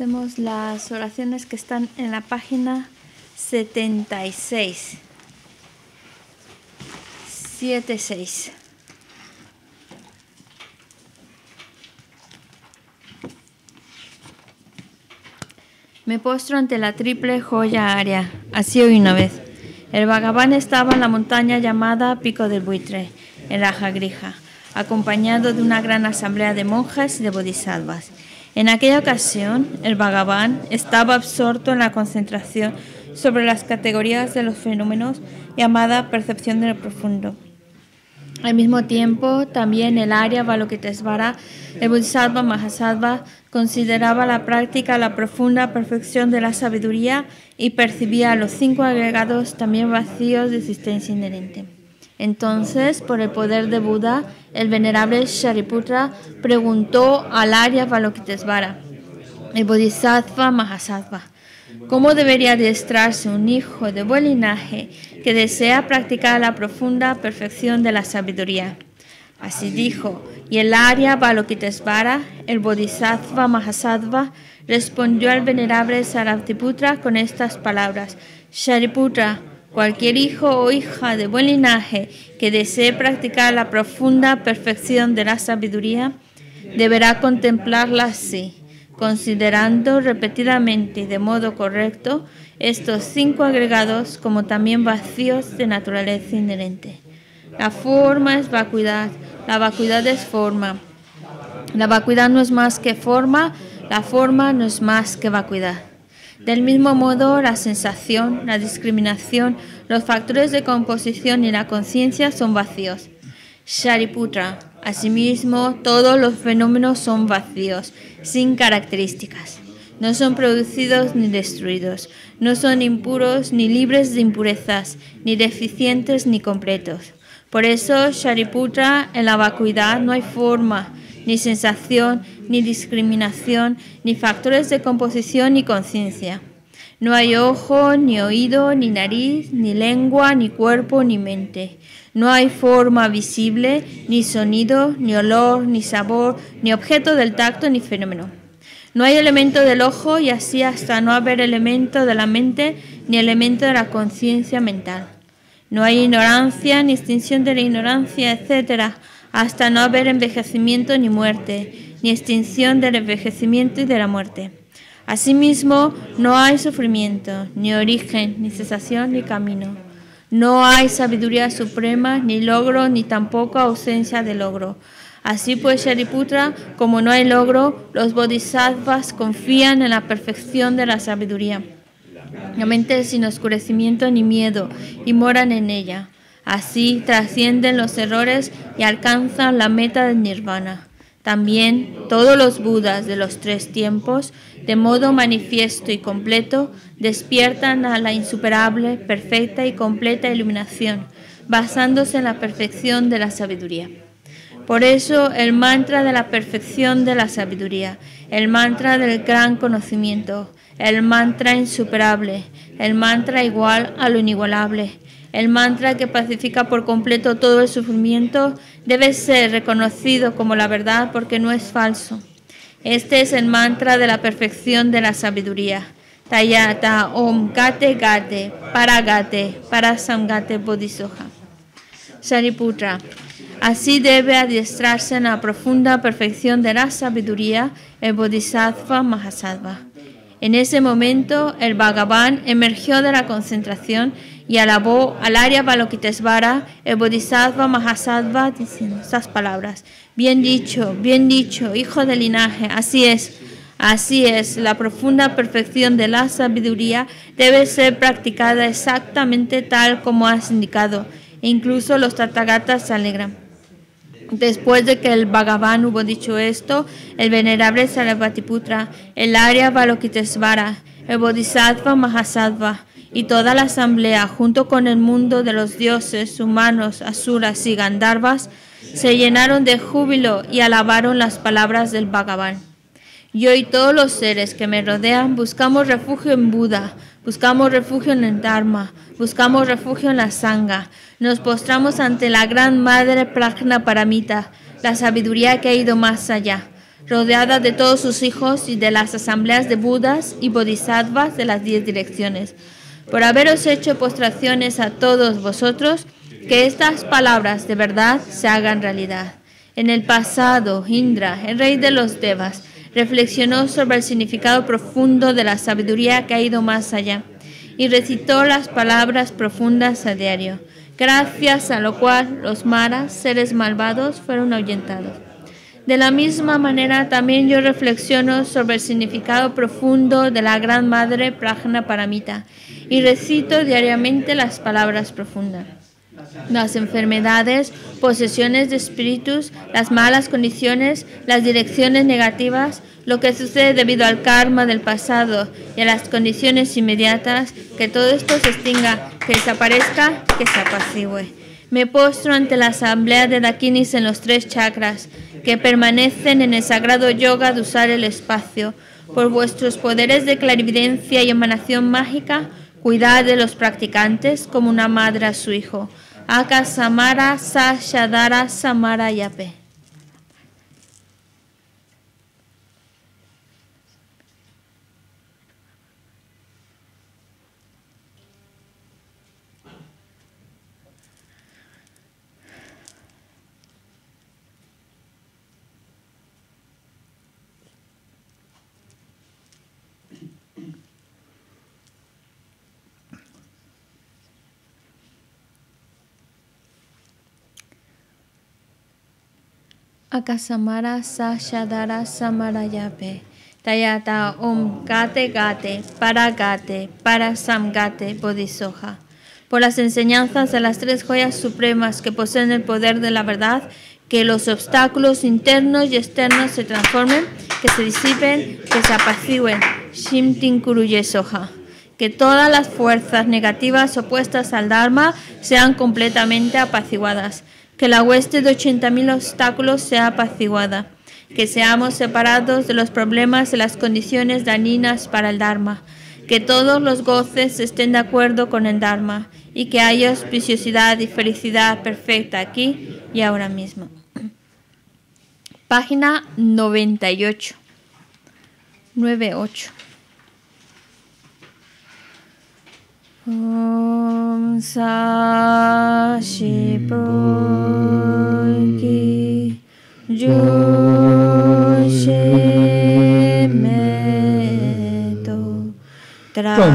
Hacemos las oraciones que están en la página 76. 76. Me postro ante la triple joya área. Así hoy una vez. El vagabundo estaba en la montaña llamada Pico del Buitre, en la Jagrija, acompañado de una gran asamblea de monjas y de bodhisattvas. En aquella ocasión, el Bhagavan estaba absorto en la concentración sobre las categorías de los fenómenos llamada percepción de lo profundo. Al mismo tiempo, también el Arya Balokitesvara, el Bodhisattva Mahasattva, consideraba la práctica la profunda perfección de la sabiduría y percibía los cinco agregados también vacíos de existencia inherente. Entonces, por el poder de Buda, el venerable Shariputra preguntó al Arya Balokitesvara, el Bodhisattva Mahasattva, ¿cómo debería adiestrarse un hijo de buen linaje que desea practicar la profunda perfección de la sabiduría? Así dijo, y el Arya Balokitesvara, el Bodhisattva Mahasattva, respondió al venerable Saratiputra con estas palabras, Shariputra, Cualquier hijo o hija de buen linaje que desee practicar la profunda perfección de la sabiduría deberá contemplarla así, considerando repetidamente y de modo correcto estos cinco agregados como también vacíos de naturaleza inherente. La forma es vacuidad, la vacuidad es forma. La vacuidad no es más que forma, la forma no es más que vacuidad. Del mismo modo, la sensación, la discriminación, los factores de composición y la conciencia son vacíos. Shariputra. Asimismo, todos los fenómenos son vacíos, sin características. No son producidos ni destruidos. No son impuros ni libres de impurezas, ni deficientes ni completos. Por eso, Shariputra, en la vacuidad no hay forma, ni sensación, ni discriminación, ni factores de composición ni conciencia. No hay ojo, ni oído, ni nariz, ni lengua, ni cuerpo, ni mente. No hay forma visible, ni sonido, ni olor, ni sabor, ni objeto del tacto, ni fenómeno. No hay elemento del ojo y así hasta no haber elemento de la mente, ni elemento de la conciencia mental. No hay ignorancia, ni extinción de la ignorancia, etc., hasta no haber envejecimiento ni muerte, ni extinción del envejecimiento y de la muerte. Asimismo, no hay sufrimiento, ni origen, ni cesación, ni camino. No hay sabiduría suprema, ni logro, ni tampoco ausencia de logro. Así pues, Shariputra, como no hay logro, los bodhisattvas confían en la perfección de la sabiduría. La mente sin oscurecimiento ni miedo y moran en ella. Así trascienden los errores y alcanzan la meta del nirvana. También todos los Budas de los tres tiempos, de modo manifiesto y completo, despiertan a la insuperable, perfecta y completa iluminación, basándose en la perfección de la sabiduría. Por eso el mantra de la perfección de la sabiduría, el mantra del gran conocimiento, el mantra insuperable, el mantra igual a lo inigualable, el mantra que pacifica por completo todo el sufrimiento debe ser reconocido como la verdad porque no es falso. Este es el mantra de la perfección de la sabiduría. Tayata Om Gate Gate Paragate Parasamgate Bodhisoha. Sariputra. Así debe adiestrarse en la profunda perfección de la sabiduría el Bodhisattva Mahasattva. En ese momento, el Bhagavan emergió de la concentración y alabó al Arya Balokitesvara, el Bodhisattva Mahasattva, diciendo estas palabras. Bien dicho, bien dicho, hijo del linaje, así es. Así es, la profunda perfección de la sabiduría debe ser practicada exactamente tal como has indicado. E incluso los Tathagatas se alegran. Después de que el Bhagavan hubo dicho esto, el venerable Sarvatiputra, el Arya Balokitesvara, el Bodhisattva Mahasattva y toda la asamblea, junto con el mundo de los dioses, humanos, asuras y gandharvas, se llenaron de júbilo y alabaron las palabras del Bhagavan. Yo y todos los seres que me rodean buscamos refugio en Buda, buscamos refugio en el Dharma, buscamos refugio en la Sangha. Nos postramos ante la gran Madre Prajna Paramita, la sabiduría que ha ido más allá. rodeada de todos sus hijos y de las asambleas de Budas y Bodhisattvas de las diez direcciones. Por haberos hecho postraciones a todos vosotros, que estas palabras de verdad se hagan realidad. En el pasado, Indra, el rey de los Devas, reflexionó sobre el significado profundo de la sabiduría que ha ido más allá y recitó las palabras profundas a diario, gracias a lo cual los maras, seres malvados, fueron ahuyentados. De la misma manera, también yo reflexiono sobre el significado profundo de la Gran Madre Prajna Paramita y recito diariamente las palabras profundas. Las enfermedades, posesiones de espíritus, las malas condiciones, las direcciones negativas, lo que sucede debido al karma del pasado y a las condiciones inmediatas, que todo esto se extinga, que desaparezca, que se apacigüe. Me postro ante la asamblea de Dakinis en los tres chakras, que permanecen en el sagrado yoga de usar el espacio. Por vuestros poderes de clarividencia y emanación mágica, cuidad de los practicantes como una madre a su hijo. Aka Samara Sashadara Samara Yape. Akasamara Sashadara Samarayape. Tayata Om Gate Gate, Para Gate, Para Samgate Bodhisoja. Por las enseñanzas de las tres joyas supremas que poseen el poder de la verdad, que los obstáculos internos y externos se transformen, que se disipen, que se apacigüen. Shimtin Kuruye Soja. Que todas las fuerzas negativas opuestas al Dharma sean completamente apaciguadas que la hueste de 80.000 obstáculos sea apaciguada, que seamos separados de los problemas y las condiciones dañinas para el Dharma, que todos los goces estén de acuerdo con el Dharma y que haya auspiciosidad y felicidad perfecta aquí y ahora mismo. Página 98. 98. ओम सा शिपो की जोशे में तो त्राम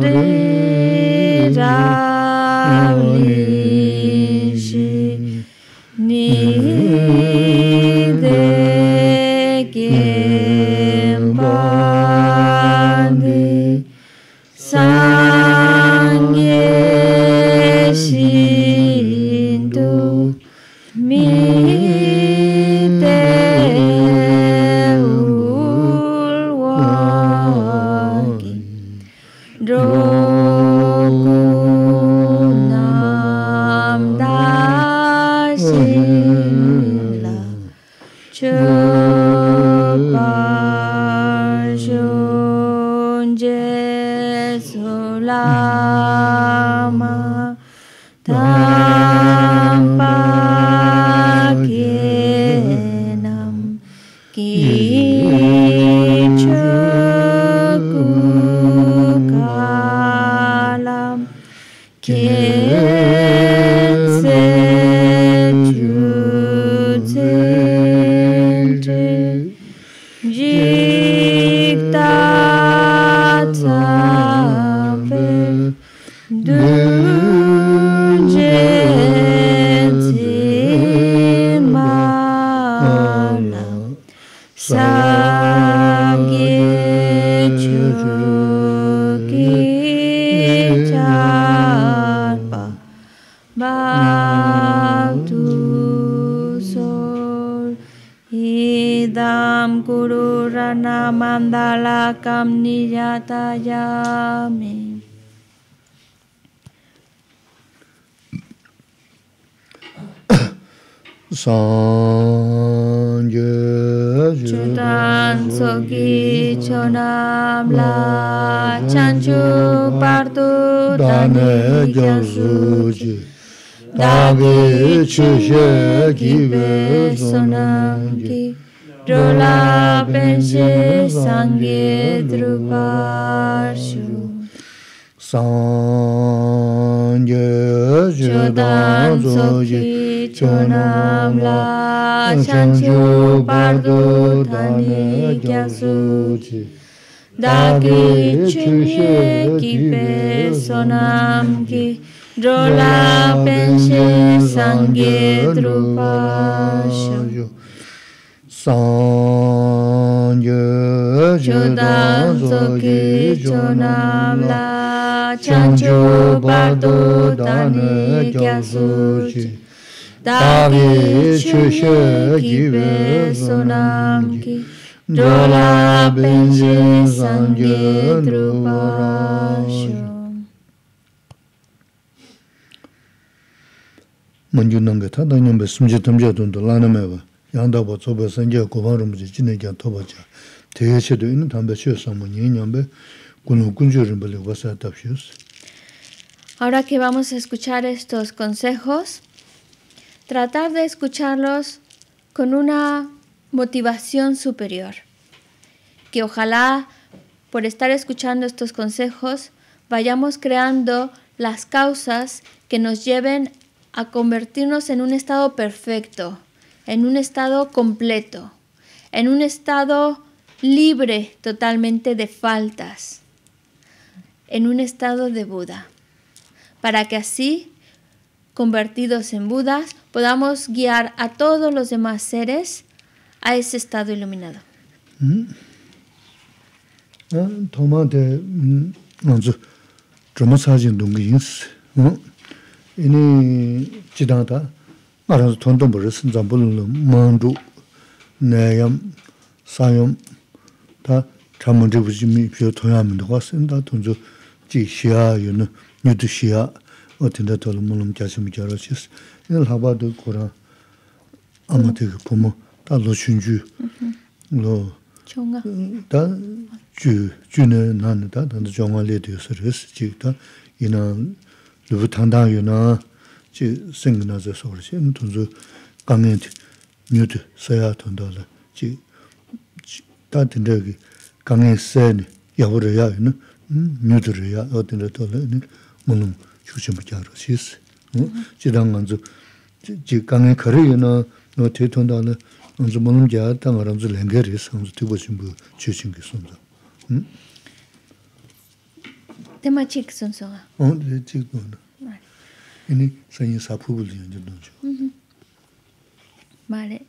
दे रा Purana Mandala Kamniyatayami. Sanje Chutan sogi chonam la chanchu partu dane gyazuji Dagi chushe gibe sonangi Rola Dolabhenche Sangye Druparshu Sangye Jodan Soji Chonam La Chancho Bardo Dhani Gyasuchi Dagi Chunye Kipe Sonam Ki rola Dolabhenche Sangye Druparshu drupasho Sāngye Chodam soki chonam la chanchu pardo dhani kyasu Dagi chushe kipe sonam ki Drola penshe sangye drupasho 먼저 넘게 타다 넘게 숨지 덤져 돈도 라나메바 양다보 조베 선제 고바름지 진행자 토바자 대체도 있는 담배 쉬었으면 년년배 군우 군주를 벌려 와서 답시스 Ahora que vamos a escuchar estos consejos, tratar de escucharlos con una motivación superior. Que ojalá por estar escuchando estos consejos vayamos creando las causas que nos lleven a convertirnos en un estado perfecto, en un estado completo, en un estado libre totalmente de faltas, en un estado de Buda, para que así, convertidos en Budas, podamos guiar a todos los demás seres a ese estado iluminado. 아 토마데 먼저 좀 사진 동기인스 어 이니 지다다 알아서 돈도 벌어 선잡을 만두 내염 사염 다 참문제 부심이 표 토야면도 왔습니다 돈도 지시야 유는 뉴드시야 어떤데 더 물음 자심이 저러시스 일 하바도 고라 아마도 보면 다 로춘주 로 Chonga. 다 주, 주는 나는 다 단도 정말에 대해서 그랬어. 지다 이나 루브 탄다요나 지 생각나서 소리지. 돈도 강에 뉴드 써야 돈도라. 지 다든지 강에 세네 야버려야는 음 뉴드려야 어딘데 돌네 뭐는 주심 붙자로 시스. 어 지당 간주 지 강에 거래요나 너 대통단은 언제 뭐는 자 당하는 줄 랭게리 성주 되고신 부 주신 게 손자. 응? Tema chik sonsoga. 어, 네, 지금. Mm-hmm. Vale.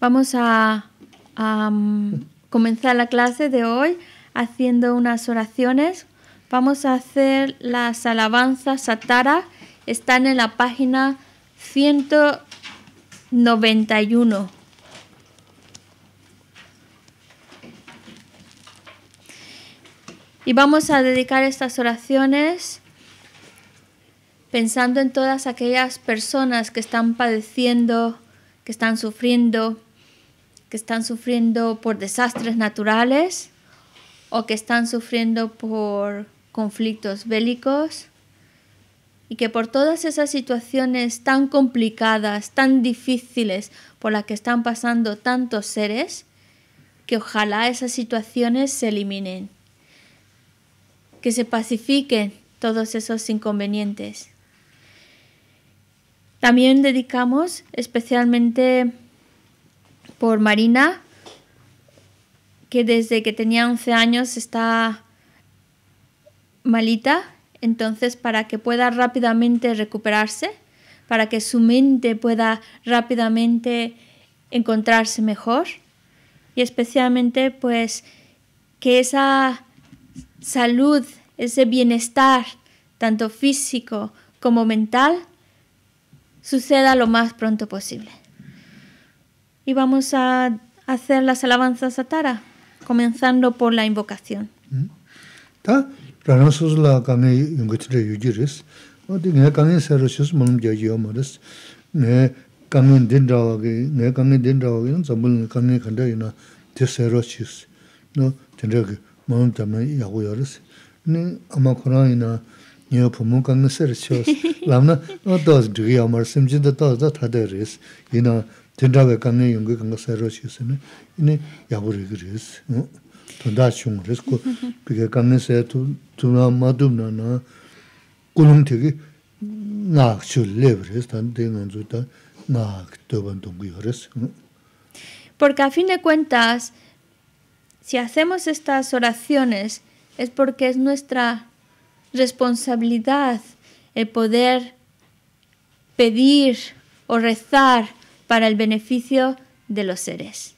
Vamos a, mm, comenzar la clase de hoy haciendo unas oraciones. Vamos a hacer las alabanzas satara. Están en la página 191. Y vamos a dedicar estas oraciones pensando en todas aquellas personas que están padeciendo, que están sufriendo, que están sufriendo por desastres naturales o que están sufriendo por conflictos bélicos y que por todas esas situaciones tan complicadas, tan difíciles por las que están pasando tantos seres, que ojalá esas situaciones se eliminen, que se pacifiquen todos esos inconvenientes. También dedicamos especialmente por Marina, que desde que tenía 11 años está malita, entonces para que pueda rápidamente recuperarse, para que su mente pueda rápidamente encontrarse mejor y especialmente pues que esa salud, ese bienestar, tanto físico como mental, suceda lo más pronto posible. Y vamos a hacer las alabanzas a Tara, comenzando por la invocación nyo pumu ka ngisir chios. Lamna, dos dhigi yamar, simchinda dos da tada res. Ina, tindawe ka yungi chios, ina yabu rigi. Tanda chung pika tuna madubna na kulung tiki ngaak chul tanda ta ngaak. Porque a fin de cuentas, si hacemos estas oraciones, es porque es nuestra responsabilidad el poder pedir o rezar para el beneficio de los seres.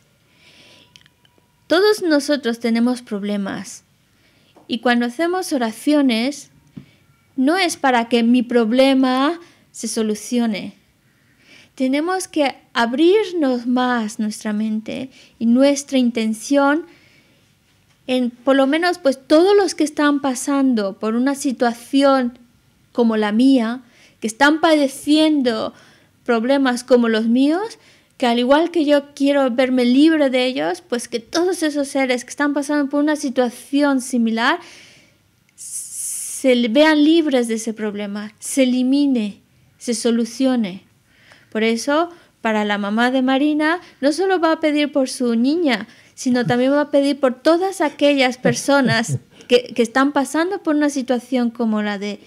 Todos nosotros tenemos problemas y cuando hacemos oraciones no es para que mi problema se solucione. Tenemos que abrirnos más nuestra mente y nuestra intención por lo menos pues todos los que están pasando por una situación como la mía, que están padeciendo problemas como los míos, que al igual que yo quiero verme libre de ellos, pues que todos esos seres que están pasando por una situación similar se vean libres de ese problema, se elimine, se solucione. Por eso, para la mamá de Marina, no solo va a pedir por su niña, sino también va a pedir por todas aquellas personas que, están pasando por una situación como la de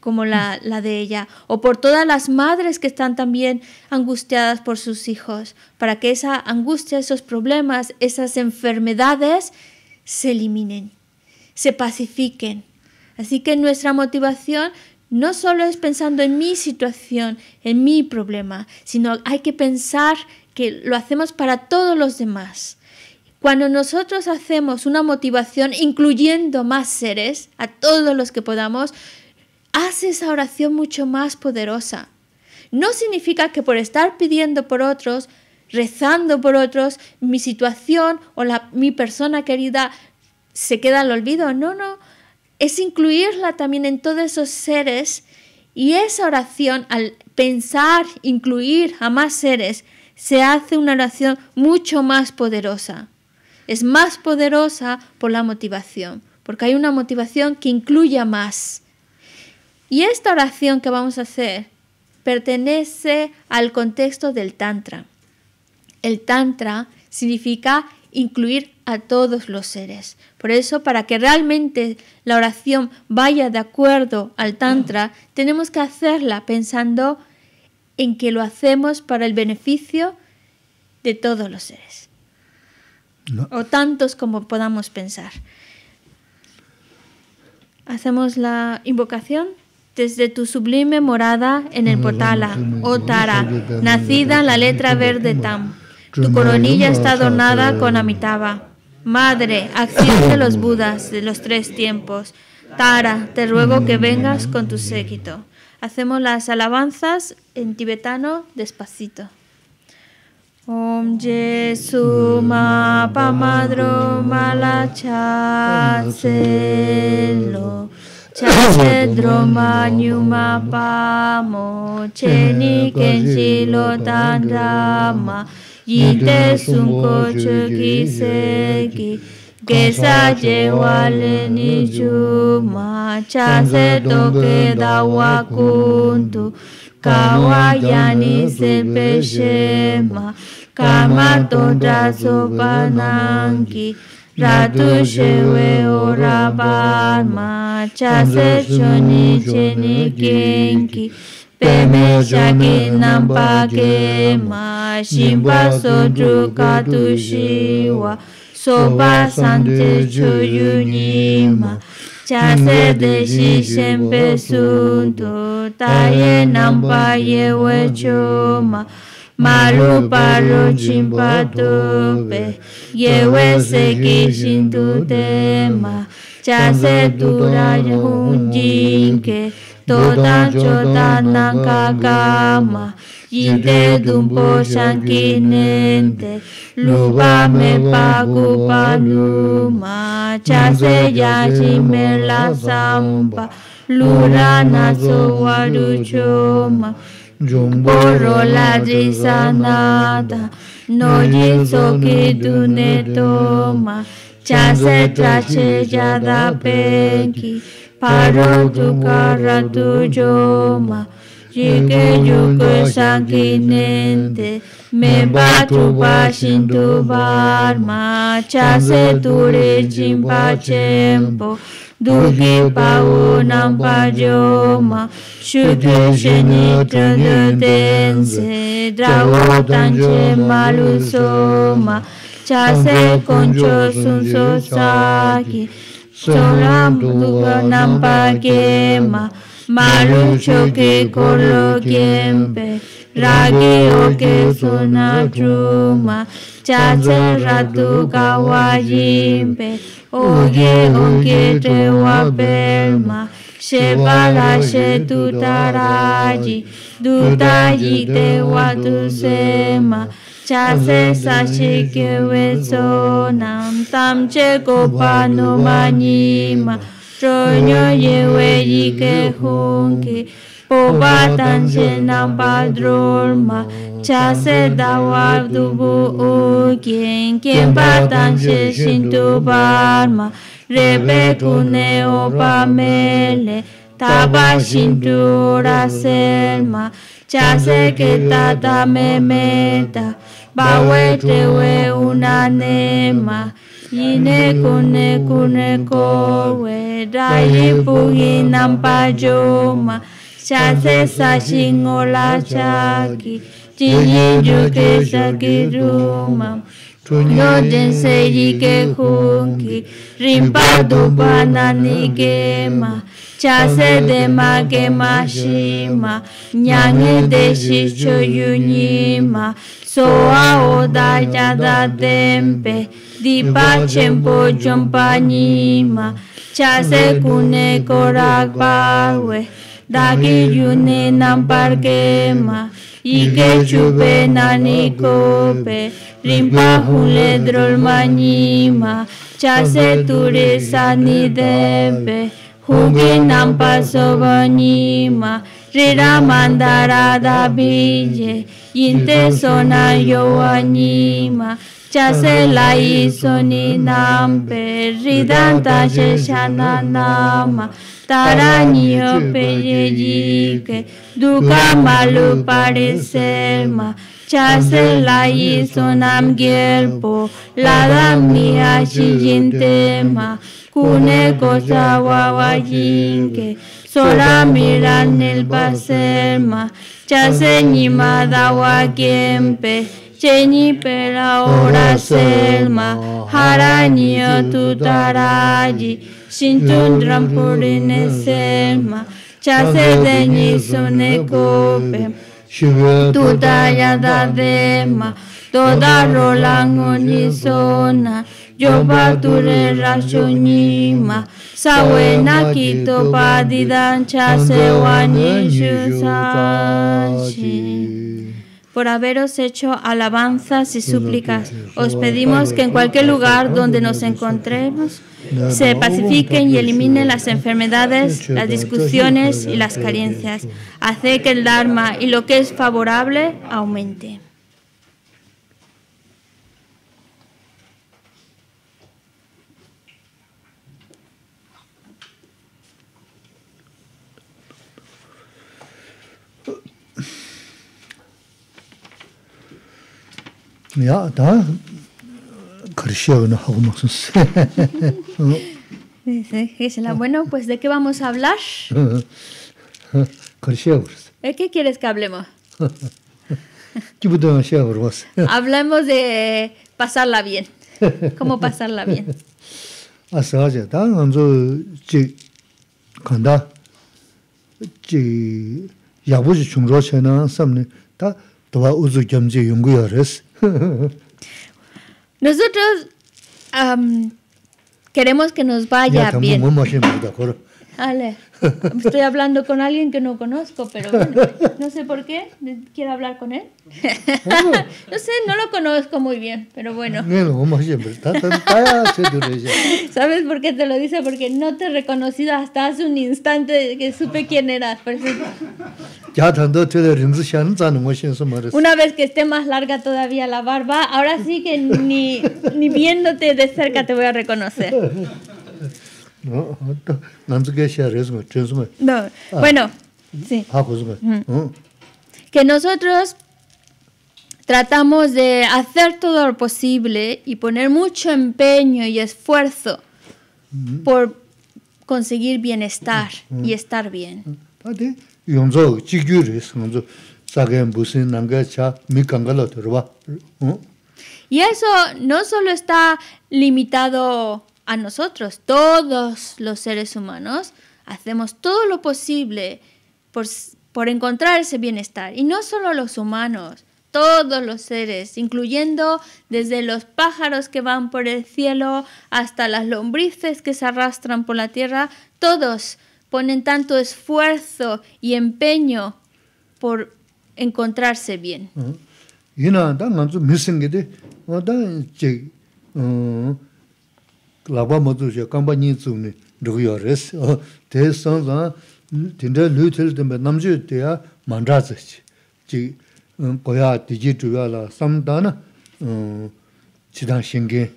como la, la, de ella, o por todas las madres que están también angustiadas por sus hijos, para que esa angustia, esos problemas, esas enfermedades se eliminen, se pacifiquen. Así que nuestra motivación no solo es pensando en mi situación, en mi problema, sino hay que pensar que lo hacemos para todos los demás. Cuando nosotros hacemos una motivación incluyendo más seres, a todos los que podamos, hace esa oración mucho más poderosa. No significa que por estar pidiendo por otros, rezando por otros, mi situación o mi persona querida se queda al olvido. No, no. Es incluirla también en todos esos seres y esa oración, al pensar, incluir a más seres, se hace una oración mucho más poderosa es más poderosa por la motivación, porque hay una motivación que incluya más. Y esta oración que vamos a hacer pertenece al contexto del Tantra. El Tantra significa incluir a todos los seres. Por eso, para que realmente la oración vaya de acuerdo al Tantra, tenemos que hacerla pensando en que lo hacemos para el beneficio de todos los seres o tantos como podamos pensar. Hacemos la invocación desde tu sublime morada en el Potala, oh Tara, nacida en la letra verde Tam. Tu coronilla está adornada con Amitabha. Madre, acción de los Budas de los tres tiempos. Tara, te ruego que vengas con tu séquito. Hacemos las alabanzas en tibetano despacito. Ma pamadro malacha selo Chase ma nyuma pamo Cheni kenshi lo tandrama Yite sunko chuki seki Gesa je wale ni chuma Chase toke dawa kuntu kawayani sepe shema kama toda sopanangi ratu shewe ora barma chase choni cheni genki peme shaki nampake ma shimba sodru katushiwa soba sante choyu chuyunima Chase de shi shempe sunto Taye nampa ye wechoma Maru paru chimpatupe Yewe seki shintu tema Chase dura hunjinke Toda chota nakakama Yinte dumpo shankinente Lupa me Chase yashi me la sampa Lura naso waruchoma Poro la drisanata No yiso ki dune toma Chase trache yada penki paro tu cara tu Jike yuko sanguinente, me batu bashin tu barma, chase ture jimpa chempo, dugi pa unampa yoma, shuki sheni tudu dense, drago tanche malusoma, chase concho sun saki, solam duga nampa gema, Marucho que coloquiempe, ragio que sona chuma, chacharratu kawajimpe, oye oye te wapelma, shepala she tutaraji, dutaji te watusema, Chase sa shikewe sonam, tam che copa no manima, Troño yewe yike hunki, pobatan shenam padrolma, chase dawa dubu ukien, quien batan she shintu barma, rebe kune opamele, taba shintura selma, chase que tata me meta, bawete we una Ineko neko neko weda ipu inampa joma Chase sa shingola chaki Tinyu ke sakiruma Tunyo den seyi ke hunki Rimpa dupana ni kema Chase de ma gema shima Nyange de shicho yunima Soa o oda yada tempe Dipa chempo chompanima Chase kune korak bawe Dagi yune nampar gema Ike chupe nani kope Rimpa hule drol manima Chase ture sani dempe Hugi nampa sobanima Rira mandara da bille Yinte sona yo anima Chase la iso ni nampe Ridanta sheshana nama Duka malu parecerma. Chase la iso nam gelpo La dam mia shijintema Kune cosa wawajinke Sola miran el paserma. Chase ni madawa Cheni pela ora selma Haranio tutaraji Shintundram purine selma Chase de ni sone kope Tutaya da dema Toda rolango ni sona Yoba ture rashonima Sawena kito padidan chase wani shusashi por haberos hecho alabanzas y súplicas. Os pedimos que en cualquier lugar donde nos encontremos se pacifiquen y eliminen las enfermedades, las discusiones y las carencias. Hace que el Dharma y lo que es favorable aumente. Ya daha karışıyor böyle olmasız. Gisela, bueno, pues ¿de qué vamos a hablar? Karışıyoruz. ¿De qué quieres que hablemos? ¿Qué podemos şey yapıyoruz? Hablemos de pasarla bien. ¿Cómo pasarla bien? Asaja, da anzo chi kanda chi yabuji chungro chena samne da dawa uzu gyamji yungu yares. Nosotros queremos que nos vaya bien. Ale, estoy hablando con alguien que no conozco, pero bueno, no sé por qué, quiero hablar con él. no sé, no lo conozco muy bien, pero bueno. ¿Sabes por qué te lo dice? Porque no te he reconocido hasta hace un instante que supe quién eras. Por. Una vez que esté más larga todavía la barba, ahora sí que ni, ni viéndote de cerca te voy a reconocer. No, bueno, sí. Que nosotros tratamos de hacer todo lo posible y poner mucho empeño y esfuerzo por conseguir bienestar y estar bien. Y eso no solo está limitado a nosotros, todos los seres humanos hacemos todo lo posible por, por encontrar ese bienestar. Y no solo los humanos, todos los seres, incluyendo desde los pájaros que van por el cielo hasta las lombrices que se arrastran por la tierra, todos ponen tanto esfuerzo y empeño por encontrarse bien. Mm. Yina lakpa mazu xe kamba nyi tsumni dhukyo res. Te san san, tinda lu til dhamba namzhu teya mandra zachi. Chi um, goya diji dhruya la samda na chidang shingi.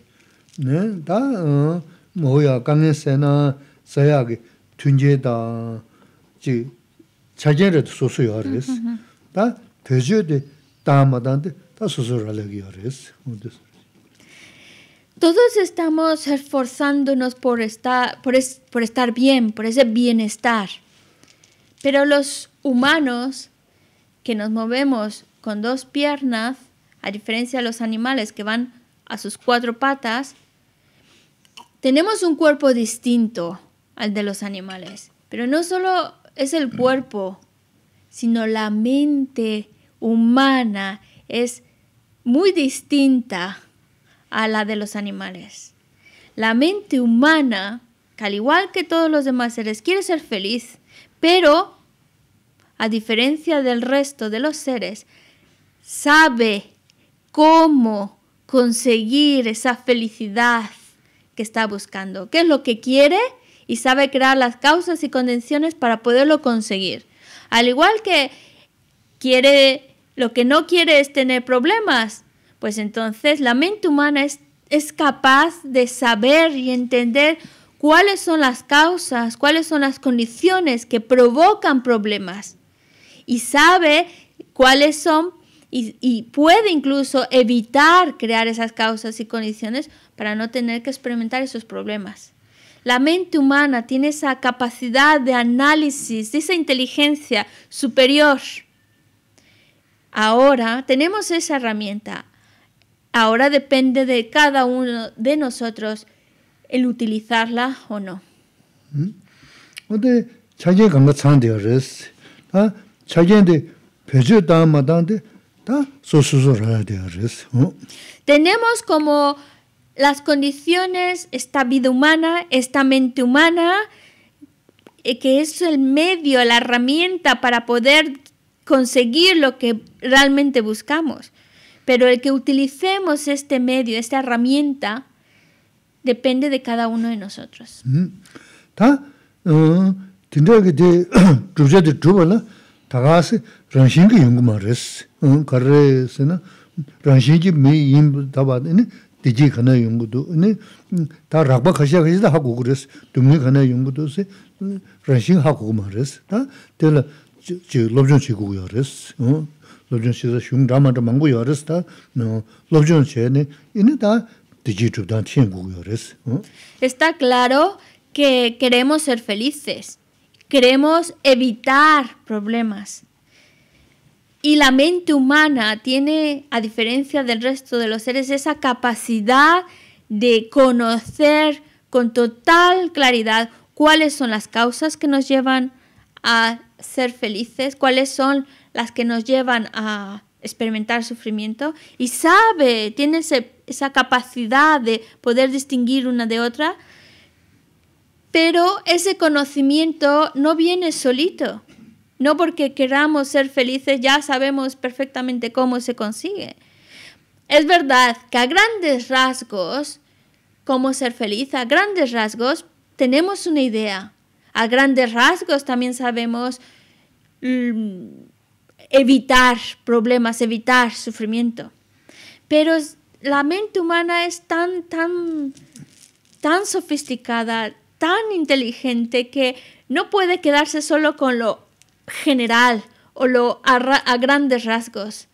Da mohoya kange sena saya ki tunje da chi chajen rata susu yo res. Mm-hmm. Da pezyo de dhamma dante da susu rala yo res. Todos estamos esforzándonos por estar bien, por ese bienestar. Pero los humanos que nos movemos con dos piernas, a diferencia de los animales que van a sus cuatro patas, tenemos un cuerpo distinto al de los animales. Pero no solo es el cuerpo, sino la mente humana es muy distinta a la de los animales. La mente humana, que al igual que todos los demás seres, quiere ser feliz, pero a diferencia del resto de los seres, sabe cómo conseguir esa felicidad que está buscando, qué es lo que quiere y sabe crear las causas y condiciones para poderlo conseguir. Al igual que quiere, lo que no quiere es tener problemas, pues entonces la mente humana es, es capaz de saber y entender cuáles son las causas, cuáles son las condiciones que provocan problemas y sabe cuáles son y, y puede incluso evitar crear esas causas y condiciones para no tener que experimentar esos problemas. La mente humana tiene esa capacidad de análisis, de esa inteligencia superior. Ahora tenemos esa herramienta. Ahora depende de cada uno de nosotros el utilizarla o no. Tenemos como las condiciones, esta vida humana, esta mente humana, eh, que es el medio, la herramienta para poder conseguir lo que realmente buscamos. Pero el que utilicemos este medio, esta herramienta, depende de cada uno de nosotros. Está claro que queremos ser felices, queremos evitar problemas. Y la mente humana tiene, a diferencia del resto de los seres, esa capacidad de conocer con total claridad cuáles son las causas que nos llevan a ser felices, cuáles son las que nos llevan a experimentar sufrimiento y sabe, tiene ese- esa capacidad de poder distinguir una de otra, pero ese conocimiento no viene solito. No porque queramos ser felices ya sabemos perfectamente cómo se consigue. Es verdad que a grandes rasgos, cómo ser feliz, a grandes rasgos tenemos una idea. A grandes rasgos también sabemos mm, evitar problemas, evitar sufrimiento. Pero la mente humana es tan, tan, tan sofisticada, tan inteligente que no puede quedarse solo con lo general o lo a, grandes rasgos.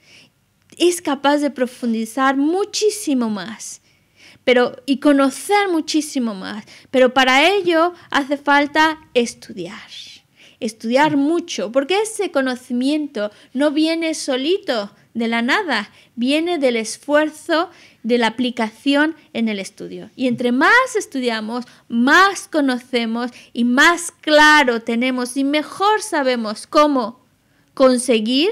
Es capaz de profundizar muchísimo más pero, y conocer muchísimo más. Pero para ello hace falta estudiar, estudiar mucho, porque ese conocimiento no viene solito de la nada, viene del esfuerzo de la aplicación en el estudio. Y entre más estudiamos, más conocemos y más claro tenemos y mejor sabemos cómo conseguir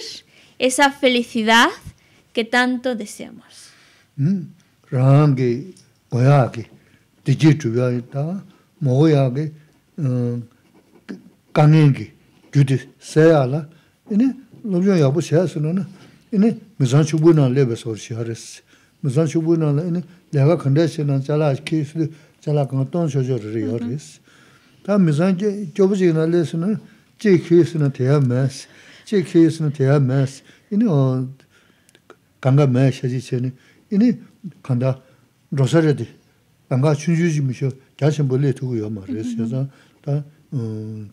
esa felicidad que tanto deseamos. Mm. 강행기 규디 세야라 이니 로비오 야부 세야스는 이니 미산 추부나 레베서 시하레스. 미산 추부나 이니 내가 컨데시는 잘라 키스 잘라 건돈 쇼저르 요리스. 다 미산 게 좁지나 레스는 제 키스는 대야메스. 제 키스는 대야메스. 이니 어 강가 메시지 전에 이니 간다 로서레디 강가 춘주지 미셔. 자신 몰래 두고요 말이에요 그래서 다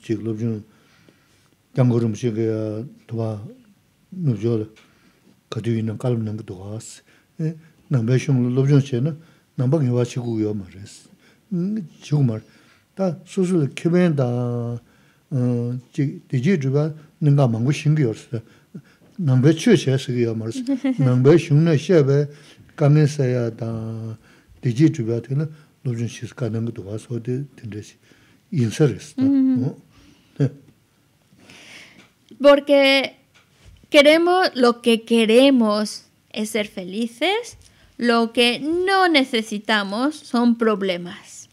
chik lobchung gyanggorum shigaya dhwa nubzhola kadiyu nang kalab nang dhwaas. Nambay shung lobchung che na nambay ngiwa chigu yo ma res. Chigu ma Ta susul kibayan da diji dhruba nanga mangu shingi yo rsa. Nambay chio che sigi yo ma res. Nambay shung na shebe kamen saya da diji dhruba tina lobchung shiska nang dhwaas hodi tindashi. Yīn sā rēs. Porque queremos lo que queremos es ser felices, lo que no necesitamos son problemas.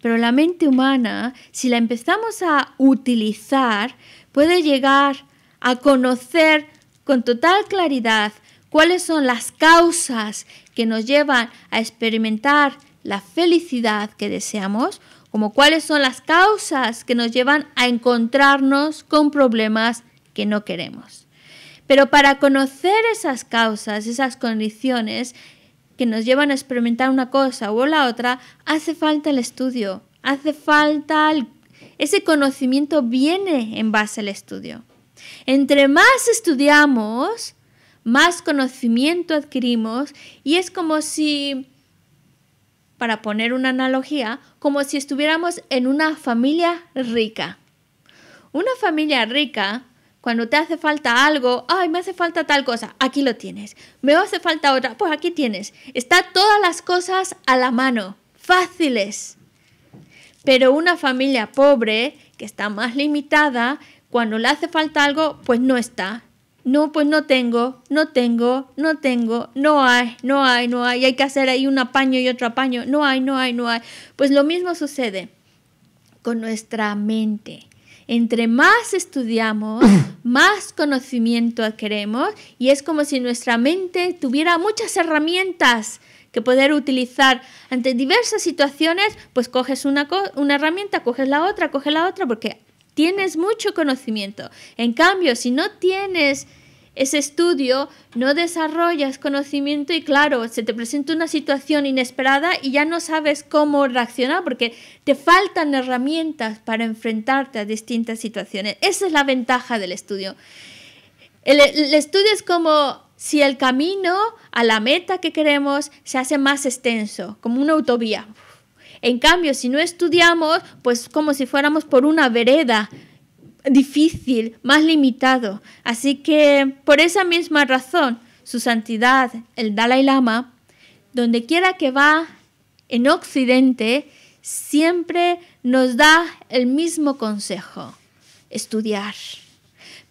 Pero la mente humana, si la empezamos a utilizar, puede llegar a conocer con total claridad cuáles son las causas que nos llevan a experimentar la felicidad que deseamos, como cuáles son las causas que nos llevan a encontrarnos con problemas que no queremos. Pero para conocer esas causas, esas condiciones que nos llevan a experimentar una cosa u la otra, hace falta el estudio, hace falta ese conocimiento viene en base al estudio. Entre más estudiamos, más conocimiento adquirimos y es como si, para poner una analogía, como si estuviéramos en una familia rica. Una familia rica cuando te hace falta algo, ay, me hace falta tal cosa, aquí lo tienes. Me hace falta otra, pues aquí tienes. Está todas las cosas a la mano, fáciles. Pero una familia pobre, que está más limitada, cuando le hace falta algo, pues no está. No, pues no tengo, no tengo, no tengo, no hay, no hay, no hay. Hay que hacer ahí un apaño y otro apaño. No hay, no hay, no hay. Pues lo mismo sucede con nuestra mente. Entre más estudiamos, más conocimiento adquiremos y es como si nuestra mente tuviera muchas herramientas que poder utilizar ante diversas situaciones, pues coges una, una herramienta, coges la otra, coges la otra, porque tienes mucho conocimiento. En cambio, si no tienes ese estudio, no desarrollas conocimiento y claro, se te presenta una situación inesperada y ya no sabes cómo reaccionar porque te faltan herramientas para enfrentarte a distintas situaciones. Esa es la ventaja del estudio. El, estudio es como si el camino a la meta que queremos se hace más extenso, como una autovía. En cambio, si no estudiamos, pues como si fuéramos por una vereda difícil, más limitado. Así que por esa misma razón, su santidad, el Dalai Lama, donde quiera que va en Occidente, siempre nos da el mismo consejo, estudiar.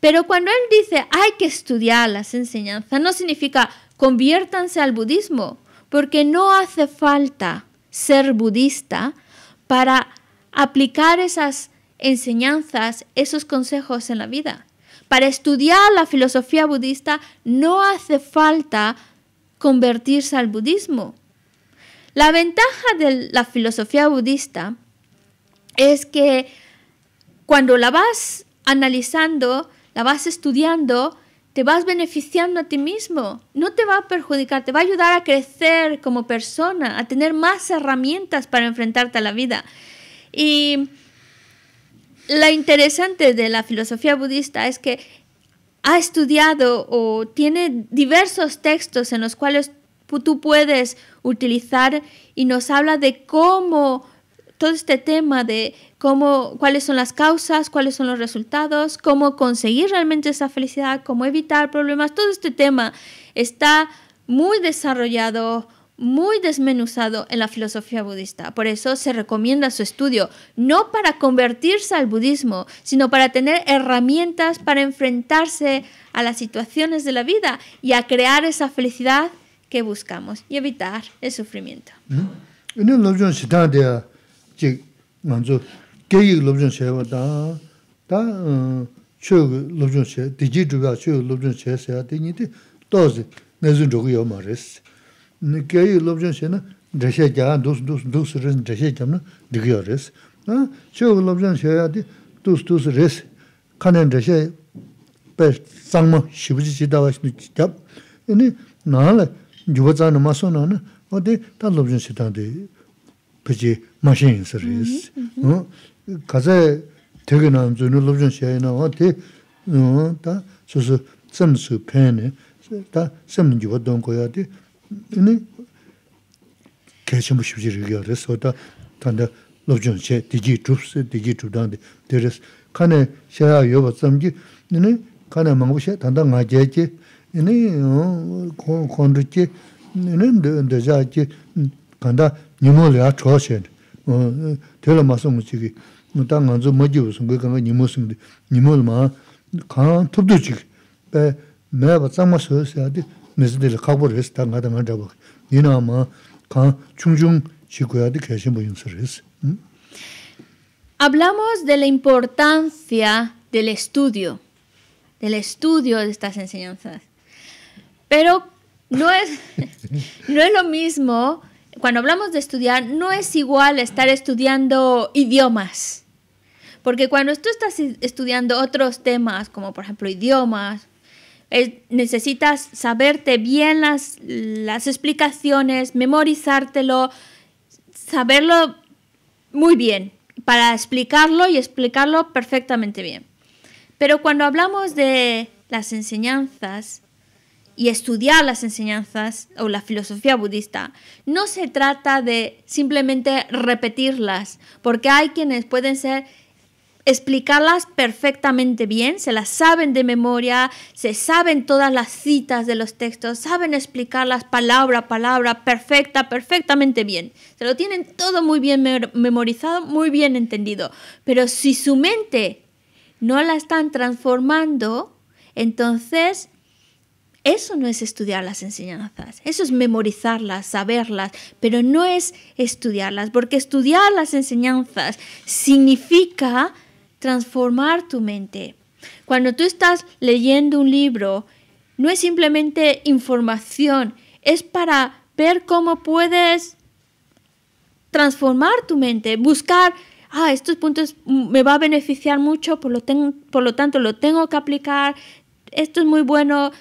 Pero cuando él dice hay que estudiar las enseñanzas, no significa conviértanse al budismo, porque no hace falta ser budista para aplicar esas enseñanzas, esos consejos en la vida. Para estudiar la filosofía budista no hace falta convertirse al budismo. La ventaja de la filosofía budista es que cuando la vas analizando, la vas estudiando, te vas beneficiando a ti mismo. No te va a perjudicar, te va a ayudar a crecer como persona, a tener más herramientas para enfrentarte a la vida. Y lo interesante de la filosofía budista es que ha estudiado o tiene diversos textos en los cuales tú puedes utilizar y nos habla de cómo todo este tema de cómo, cuáles son las causas, cuáles son los resultados, cómo conseguir realmente esa felicidad, cómo evitar problemas, todo este tema está muy desarrollado, muy desmenuzado en la filosofía budista. Por eso se recomienda su estudio, no para convertirse al budismo, sino para tener herramientas para enfrentarse a las situaciones de la vida y a crear esa felicidad que buscamos y evitar el sufrimiento. 계획 롭존 쉐바다 다 추 롭존 쉐 디지 주가 추 롭존 쉐세야 되니디 도즈 내준 저고요 말레스 네 계획 롭존 쉐나 드셔자 두스 두스 두스른 드셔자나 디기어레스 나 롭존 쉐야디 두스 두스 레스 칸엔 드셔 베 상마 시부지 지다와시도 지답 아니 나라 유바자나 마소나나 어디 다 롭존 쉐다데 그지 마신 서비스 어 가제 되게 난 주는 롭전 시에나 어디 어다 소소 점수 팬에. 다 점는 지 어떤 거야? 돼 이니 개심 쉽지 이게 그래서 다 단다 롭전 시 디지 줍스 디지 줍단데. 그래서 칸에 셔야 요버 점기 이니 칸에 망부셔 단다 가제지. 이니 어 콘르지. 이니 데자지. 간다. 니모리아 초신 어 되려 마서 무치기. Hablamos de la importancia del estudio, del estudio de estas enseñanzas. Pero no es, no es lo mismo, cuando hablamos de estudiar, no es igual estar estudiando idiomas. Porque cuando tú estás estudiando otros temas, como por ejemplo idiomas, necesitas saberte bien las, las explicaciones, memorizártelo, saberlo muy bien para explicarlo y explicarlo perfectamente bien. Pero cuando hablamos de las enseñanzas y estudiar las enseñanzas o la filosofía budista, no se trata de simplemente repetirlas, porque hay quienes pueden ser explicarlas perfectamente bien, se las saben de memoria, se saben todas las citas de los textos, saben explicarlas palabra a palabra, perfecta, perfectamente bien. Se lo tienen todo muy bien memorizado, muy bien entendido. Pero si su mente no la están transformando, entonces eso no es estudiar las enseñanzas, eso es memorizarlas, saberlas, pero no es estudiarlas, porque estudiar las enseñanzas significa transformar tu mente. Cuando tú estás leyendo un libro, no es simplemente información, es para ver cómo puedes transformar tu mente, buscar, ah, estos puntos me va a beneficiar mucho, por lo, por lo tanto lo tengo que aplicar, esto es muy bueno,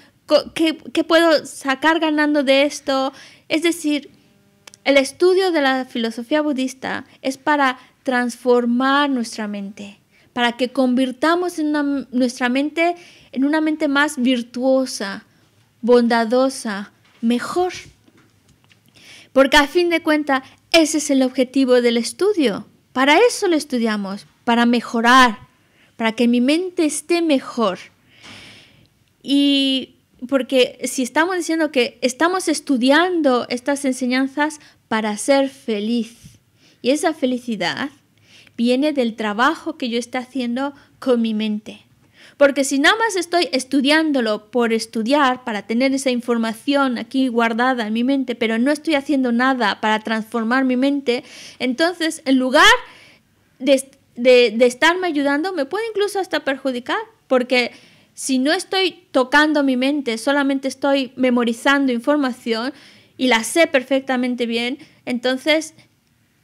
¿qué, ¿qué puedo sacar ganando de esto? Es decir, el estudio de la filosofía budista es para transformar nuestra mente para que convirtamos nuestra mente en una mente más virtuosa, bondadosa, mejor. Porque a fin de cuentas, ese es el objetivo del estudio. Para eso lo estudiamos, para mejorar, para que mi mente esté mejor. Y porque si estamos diciendo que estamos estudiando estas enseñanzas para ser feliz, y esa felicidad viene del trabajo que yo estoy haciendo con mi mente. Porque si nada más estoy estudiándolo por estudiar, para tener esa información aquí guardada en mi mente, pero no estoy haciendo nada para transformar mi mente, entonces en lugar de, de, estarme ayudando, me puede incluso hasta perjudicar. Porque si no estoy tocando mi mente, solamente estoy memorizando información y la sé perfectamente bien, entonces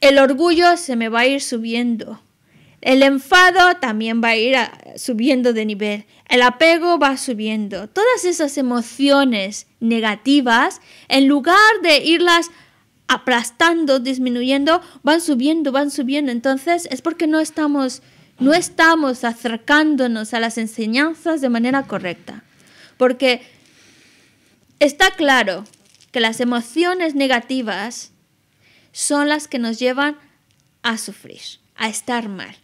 el orgullo se me va a ir subiendo. El enfado también va a ir subiendo de nivel. El apego va subiendo. Todas esas emociones negativas, en lugar de irlas aplastando, disminuyendo, van subiendo, van subiendo. Entonces es porque no estamos, no estamos acercándonos a las enseñanzas de manera correcta. Porque está claro que las emociones negativas son las que nos llevan a sufrir, a estar mal.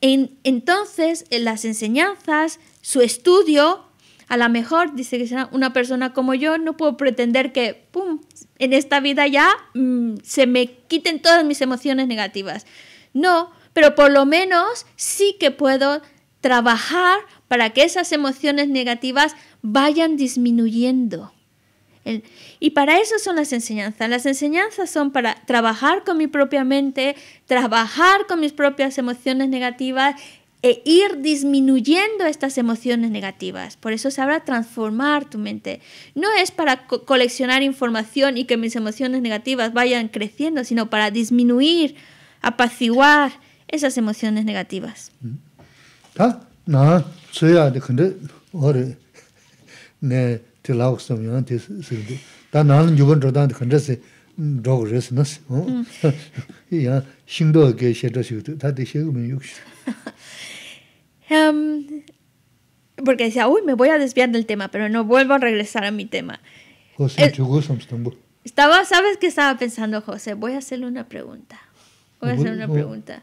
entonces, en las enseñanzas, su estudio, a lo mejor, dice que una persona como yo, no puedo pretender que, ¡pum!, en esta vida ya mm, se me quiten todas mis emociones negativas. No, pero por lo menos sí que puedo trabajar para que esas emociones negativas vayan disminuyendo. Y para eso son las enseñanzas. Las enseñanzas son para trabajar con mi propia mente, trabajar con mis propias emociones negativas e ir disminuyendo estas emociones negativas. Por eso se habla transformar tu mente. No es para coleccionar información y que mis emociones negativas vayan creciendo, sino para disminuir, apaciguar esas emociones negativas. Em, porque decía, uy, me voy a desviar del tema, pero no vuelvo a regresar a mi tema. José, estaba, ¿sabes qué estaba pensando, José? Voy a hacerle una pregunta. Voy a hacer una pregunta.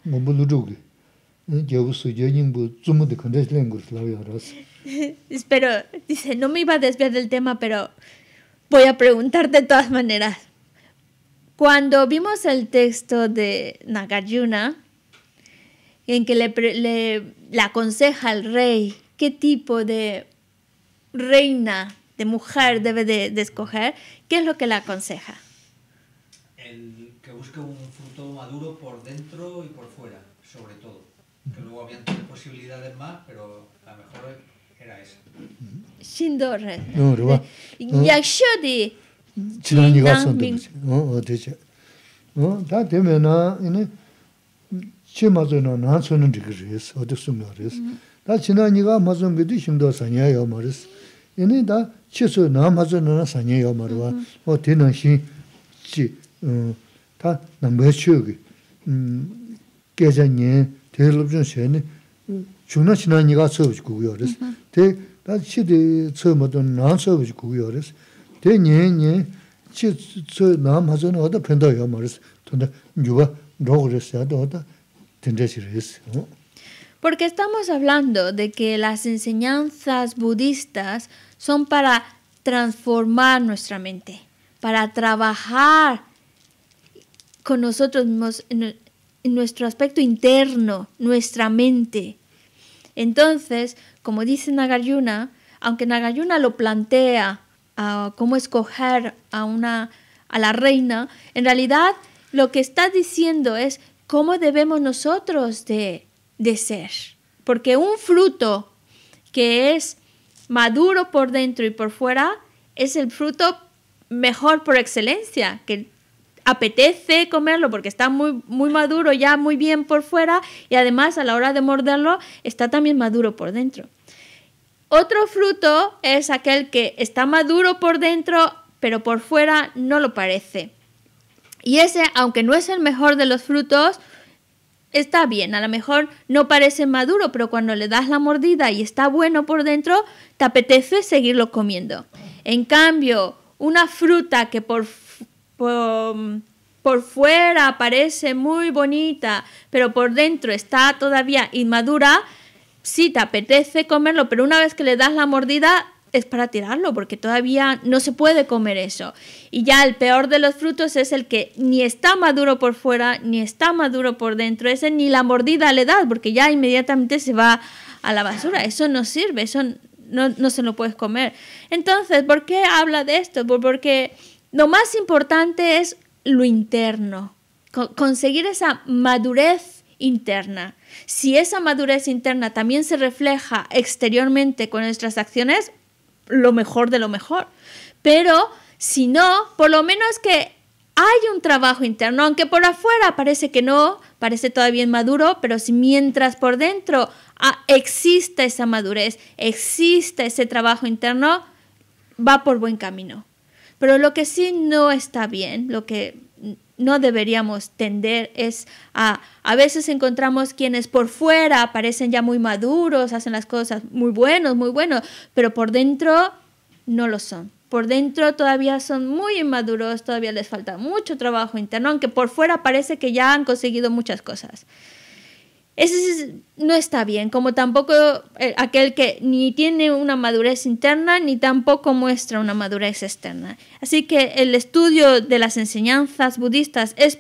pero, dice, no me iba a desviar del tema, pero voy a preguntarte de todas maneras. Cuando vimos el texto de Nagarjuna, en que le, le, aconseja al rey qué tipo de reina, de mujer debe de, escoger, ¿qué es lo que le aconseja? El que busque un fruto maduro por dentro y por fuera. que luego había posibilidades más, pero la mejor era esa. Sin dorre. No, ruwa. Yaksho di 지난이 가서 어 어디지 어다 되면은 이네 제 맞으나 나서는 되겠어. 어디 숨나 그래서 다 지난이가 맞은 게도 힘도 사냐요 말이스 이네 다 치수 나 맞으나 사냐요 말와 어 되는 시지다 남배치기 음 계산이 da, Porque estamos hablando de que las enseñanzas budistas son para transformar nuestra mente, para trabajar con nosotros mismos en, nuestro aspecto interno, nuestra mente. Entonces, como dice Nagarjuna, aunque Nagarjuna lo plantea a cómo escoger a una a la reina, en realidad lo que está diciendo es cómo debemos nosotros de, ser. Porque un fruto que es maduro por dentro y por fuera es el fruto mejor por excelencia, que apetece comerlo porque está muy, muy maduro, ya muy bien por fuera y además a la hora de morderlo está también maduro por dentro. Otro fruto es aquel que está maduro por dentro pero por fuera no lo parece. Y ese, aunque no es el mejor de los frutos, está bien. A lo mejor no parece maduro, pero cuando le das la mordida y está bueno por dentro, te apetece seguirlo comiendo. En cambio, una fruta que por, por, fuera parece muy bonita, pero por dentro está todavía inmadura, sí te apetece comerlo, pero una vez que le das la mordida, es para tirarlo, porque todavía no se puede comer eso. Y ya el peor de los frutos es el que ni está maduro por fuera, ni está maduro por dentro. Ese ni la mordida le das, porque ya inmediatamente se va a la basura. Eso no sirve, eso no, no se lo puedes comer. Entonces, ¿por qué habla de esto? Porque lo más importante es lo interno, conseguir esa madurez interna. Si esa madurez interna también se refleja exteriormente con nuestras acciones, lo mejor de lo mejor. Pero si no, por lo menos que hay un trabajo interno, aunque por afuera parece que no, parece todavía inmaduro, pero si mientras por dentro ah, existe esa madurez, existe ese trabajo interno, va por buen camino. Pero lo que sí no está bien, lo que no deberíamos tender es a a veces encontramos quienes por fuera parecen ya muy maduros, hacen las cosas muy buenos, muy buenos, pero por dentro no lo son. Por dentro todavía son muy inmaduros, todavía les falta mucho trabajo interno, aunque por fuera parece que ya han conseguido muchas cosas. Ese no está bien, como tampoco eh, aquel que ni tiene una madurez interna ni tampoco muestra una madurez externa. Así que el estudio de las enseñanzas budistas es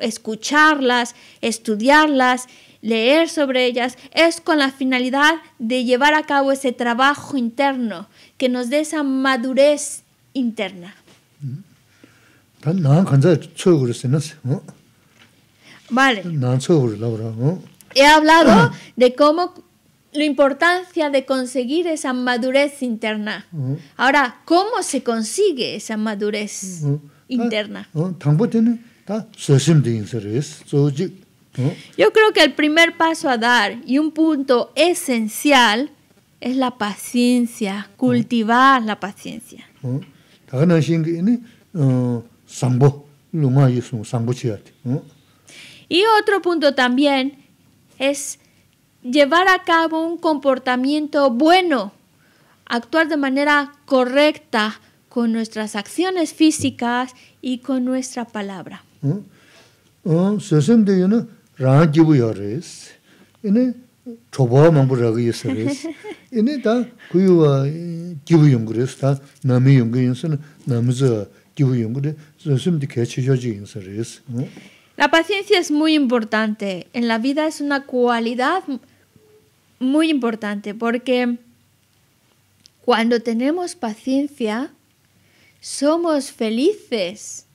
escucharlas, estudiarlas, leer sobre ellas, es con la finalidad de llevar a cabo ese trabajo interno que nos dé esa madurez interna. Vale he hablado de cómo la importancia de conseguir esa madurez interna. Ahora, ¿cómo se consigue esa madurez interna? Yo creo que el primer paso a dar y un punto esencial es la paciencia, cultivar la paciencia. Y otro punto también es llevar a cabo un comportamiento bueno, actuar de manera correcta con nuestras acciones físicas y con nuestra palabra. La paciencia es muy importante. En la vida es una cualidad muy importante porque cuando tenemos paciencia, somos felices.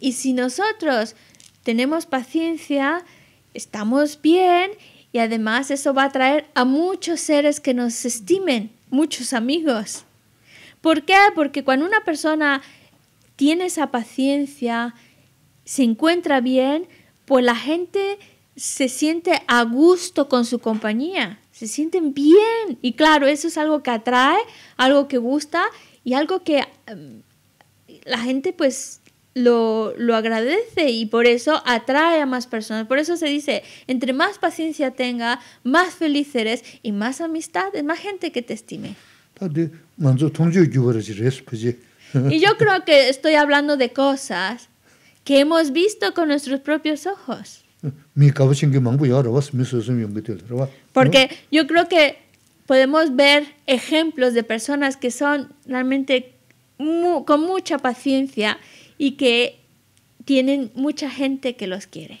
Y si nosotros tenemos paciencia, estamos bien y además eso va a traer a muchos seres que nos estimen, muchos amigos. ¿Por qué? Porque cuando una persona tiene esa paciencia, se encuentra bien, pues la gente se siente a gusto con su compañía, se sienten bien. Y claro, eso es algo que atrae, algo que gusta y algo que em, la gente pues lo, lo, agradece y por eso atrae a más personas. Por eso se dice, entre más paciencia tenga, más feliz eres y más amistad, más gente que te estime. y yo creo que estoy hablando de cosas que hemos visto con nuestros propios ojos. Porque yo creo que podemos ver ejemplos de personas que son realmente con mucha paciencia y que tienen mucha gente que los quiere.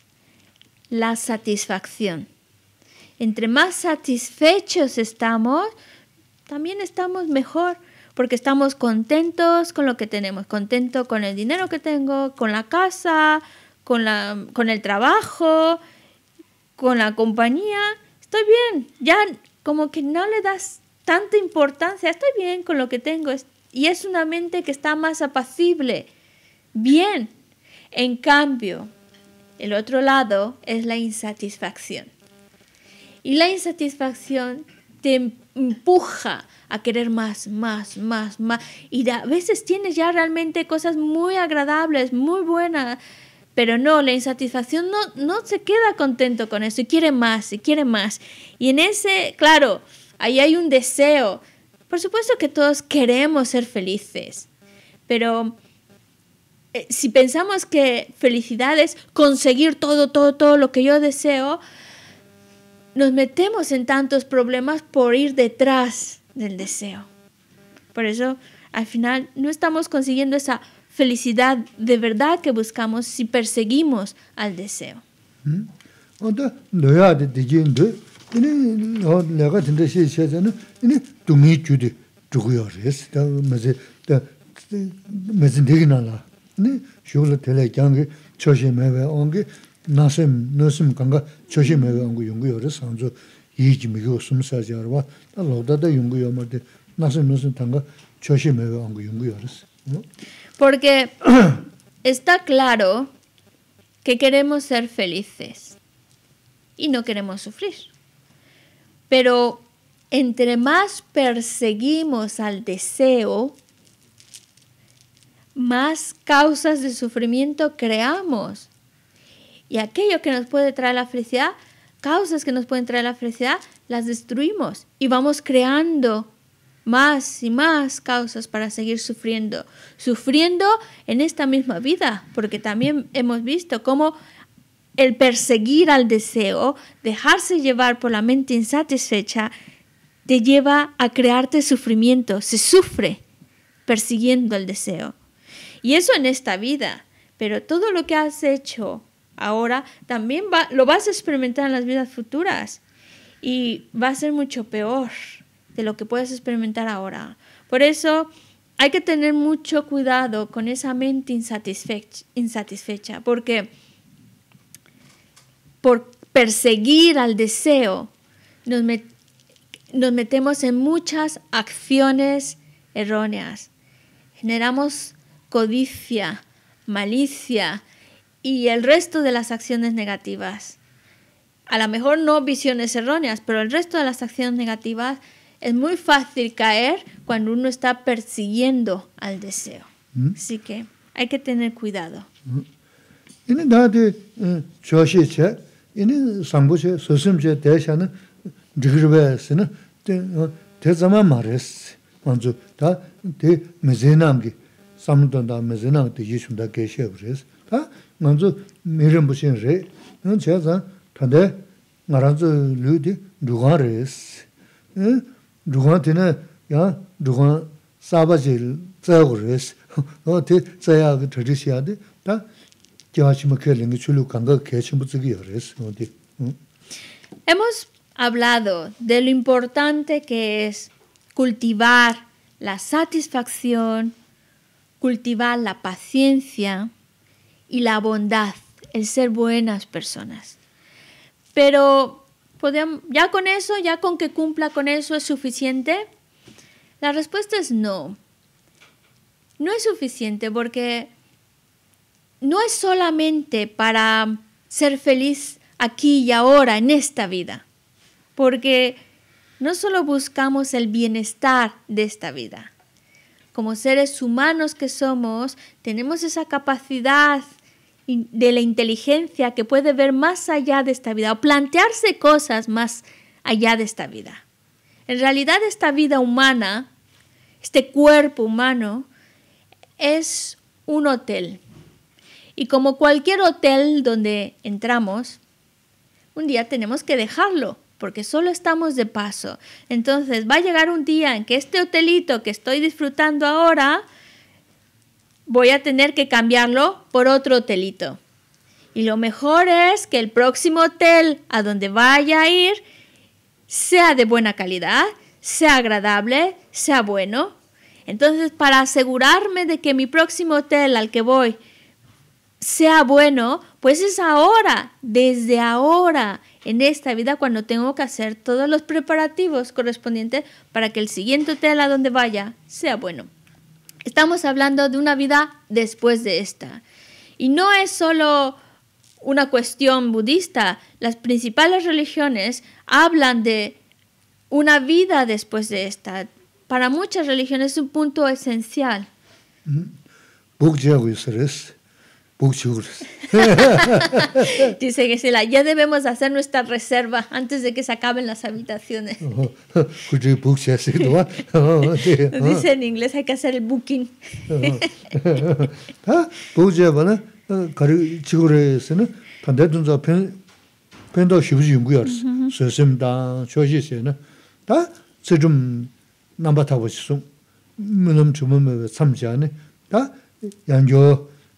la satisfacción. Entre más satisfechos estamos, también estamos mejor porque estamos contentos con lo que tenemos, contento con el dinero que tengo, con la casa, con, la, con el trabajo, con la compañía. Estoy bien, ya como que no le das tanta importancia, estoy bien con lo que tengo y es una mente que está más apacible. Bien, en cambio, el otro lado es la insatisfacción. Y la insatisfacción te empuja a querer más, más, más, más. Y a veces tienes ya realmente cosas muy agradables, muy buenas, pero no, la insatisfacción no, no se queda contento con eso y quiere más, y quiere más. Y en ese, claro, ahí hay un deseo. Por supuesto que todos queremos ser felices, pero eh, si pensamos que felicidad es conseguir todo, todo, todo lo que yo deseo, nos metemos en tantos problemas por ir detrás del deseo. Por eso, al final, no estamos consiguiendo esa felicidad de verdad que buscamos si perseguimos al deseo. 어 porque está claro que queremos ser felices y no queremos sufrir. Pero entre más perseguimos al deseo, más causas de sufrimiento creamos. Y aquello que nos puede traer la felicidad, causas que nos pueden traer la felicidad, las destruimos y vamos creando más y más causas para seguir sufriendo, sufriendo en esta misma vida, porque también hemos visto cómo el perseguir al deseo, dejarse llevar por la mente insatisfecha, te lleva a crearte sufrimiento, se sufre persiguiendo el deseo. Y eso en esta vida, pero todo lo que has hecho ahora también lo vas a experimentar en las vidas futuras y va a ser mucho peor de lo que puedes experimentar ahora. Por eso hay que tener mucho cuidado con esa mente insatisfecha, porque por perseguir al deseo nos metemos en muchas acciones erróneas. Generamos codicia, malicia y el resto de las acciones negativas. A lo mejor no visiones erróneas, pero el resto de las acciones negativas es muy fácil caer cuando uno está persiguiendo al deseo. ¿Mm? Así que hay que tener cuidado. Ini samdanda mezinang di yishumda geshe uris. Ta nganzu mirinbushin re. Ngan che zan tanda ngaranzu lu di dhrugan res. Dhrugan tina ya dhrugan sabaji zaya uris. No ti zaya aga tradishiya di ta gyashima ke lingi chulu kanga kechimbu zigi uris. Hemos hablado de lo importante que es cultivar la satisfacción, cultivar la paciencia y la bondad, el ser buenas personas. Pero ya con eso, ya con que cumpla con eso es suficiente. La respuesta es no. No es suficiente porque no es solamente para ser feliz aquí y ahora, en esta vida, porque no solo buscamos el bienestar de esta vida. Como seres humanos que somos, tenemos esa capacidad de la inteligencia que puede ver más allá de esta vida o plantearse cosas más allá de esta vida. En realidad esta vida humana este cuerpo humano es un hotel. Y como cualquier hotel donde entramos, un día tenemos que dejarlo, porque solo estamos de paso. Entonces va a llegar un día en que este hotelito que estoy disfrutando ahora, voy a tener que cambiarlo por otro hotelito. Y lo mejor es que el próximo hotel a donde vaya a ir sea de buena calidad sea agradable, sea bueno. Entonces, para asegurarme de que mi próximo hotel al que voy sea bueno, pues es ahora, desde ahora, en esta vida, cuando tengo que hacer todos los preparativos correspondientes para que el siguiente hotel a donde vaya sea bueno. Estamos hablando de una vida después de esta. Y no es solo una cuestión budista. Las principales religiones hablan de una vida después de esta. Para muchas religiones es un punto esencial. Dice que se la, ya debemos hacer nuestra reserva antes de que se acaben las habitaciones. Dice en inglés hay que hacer el booking.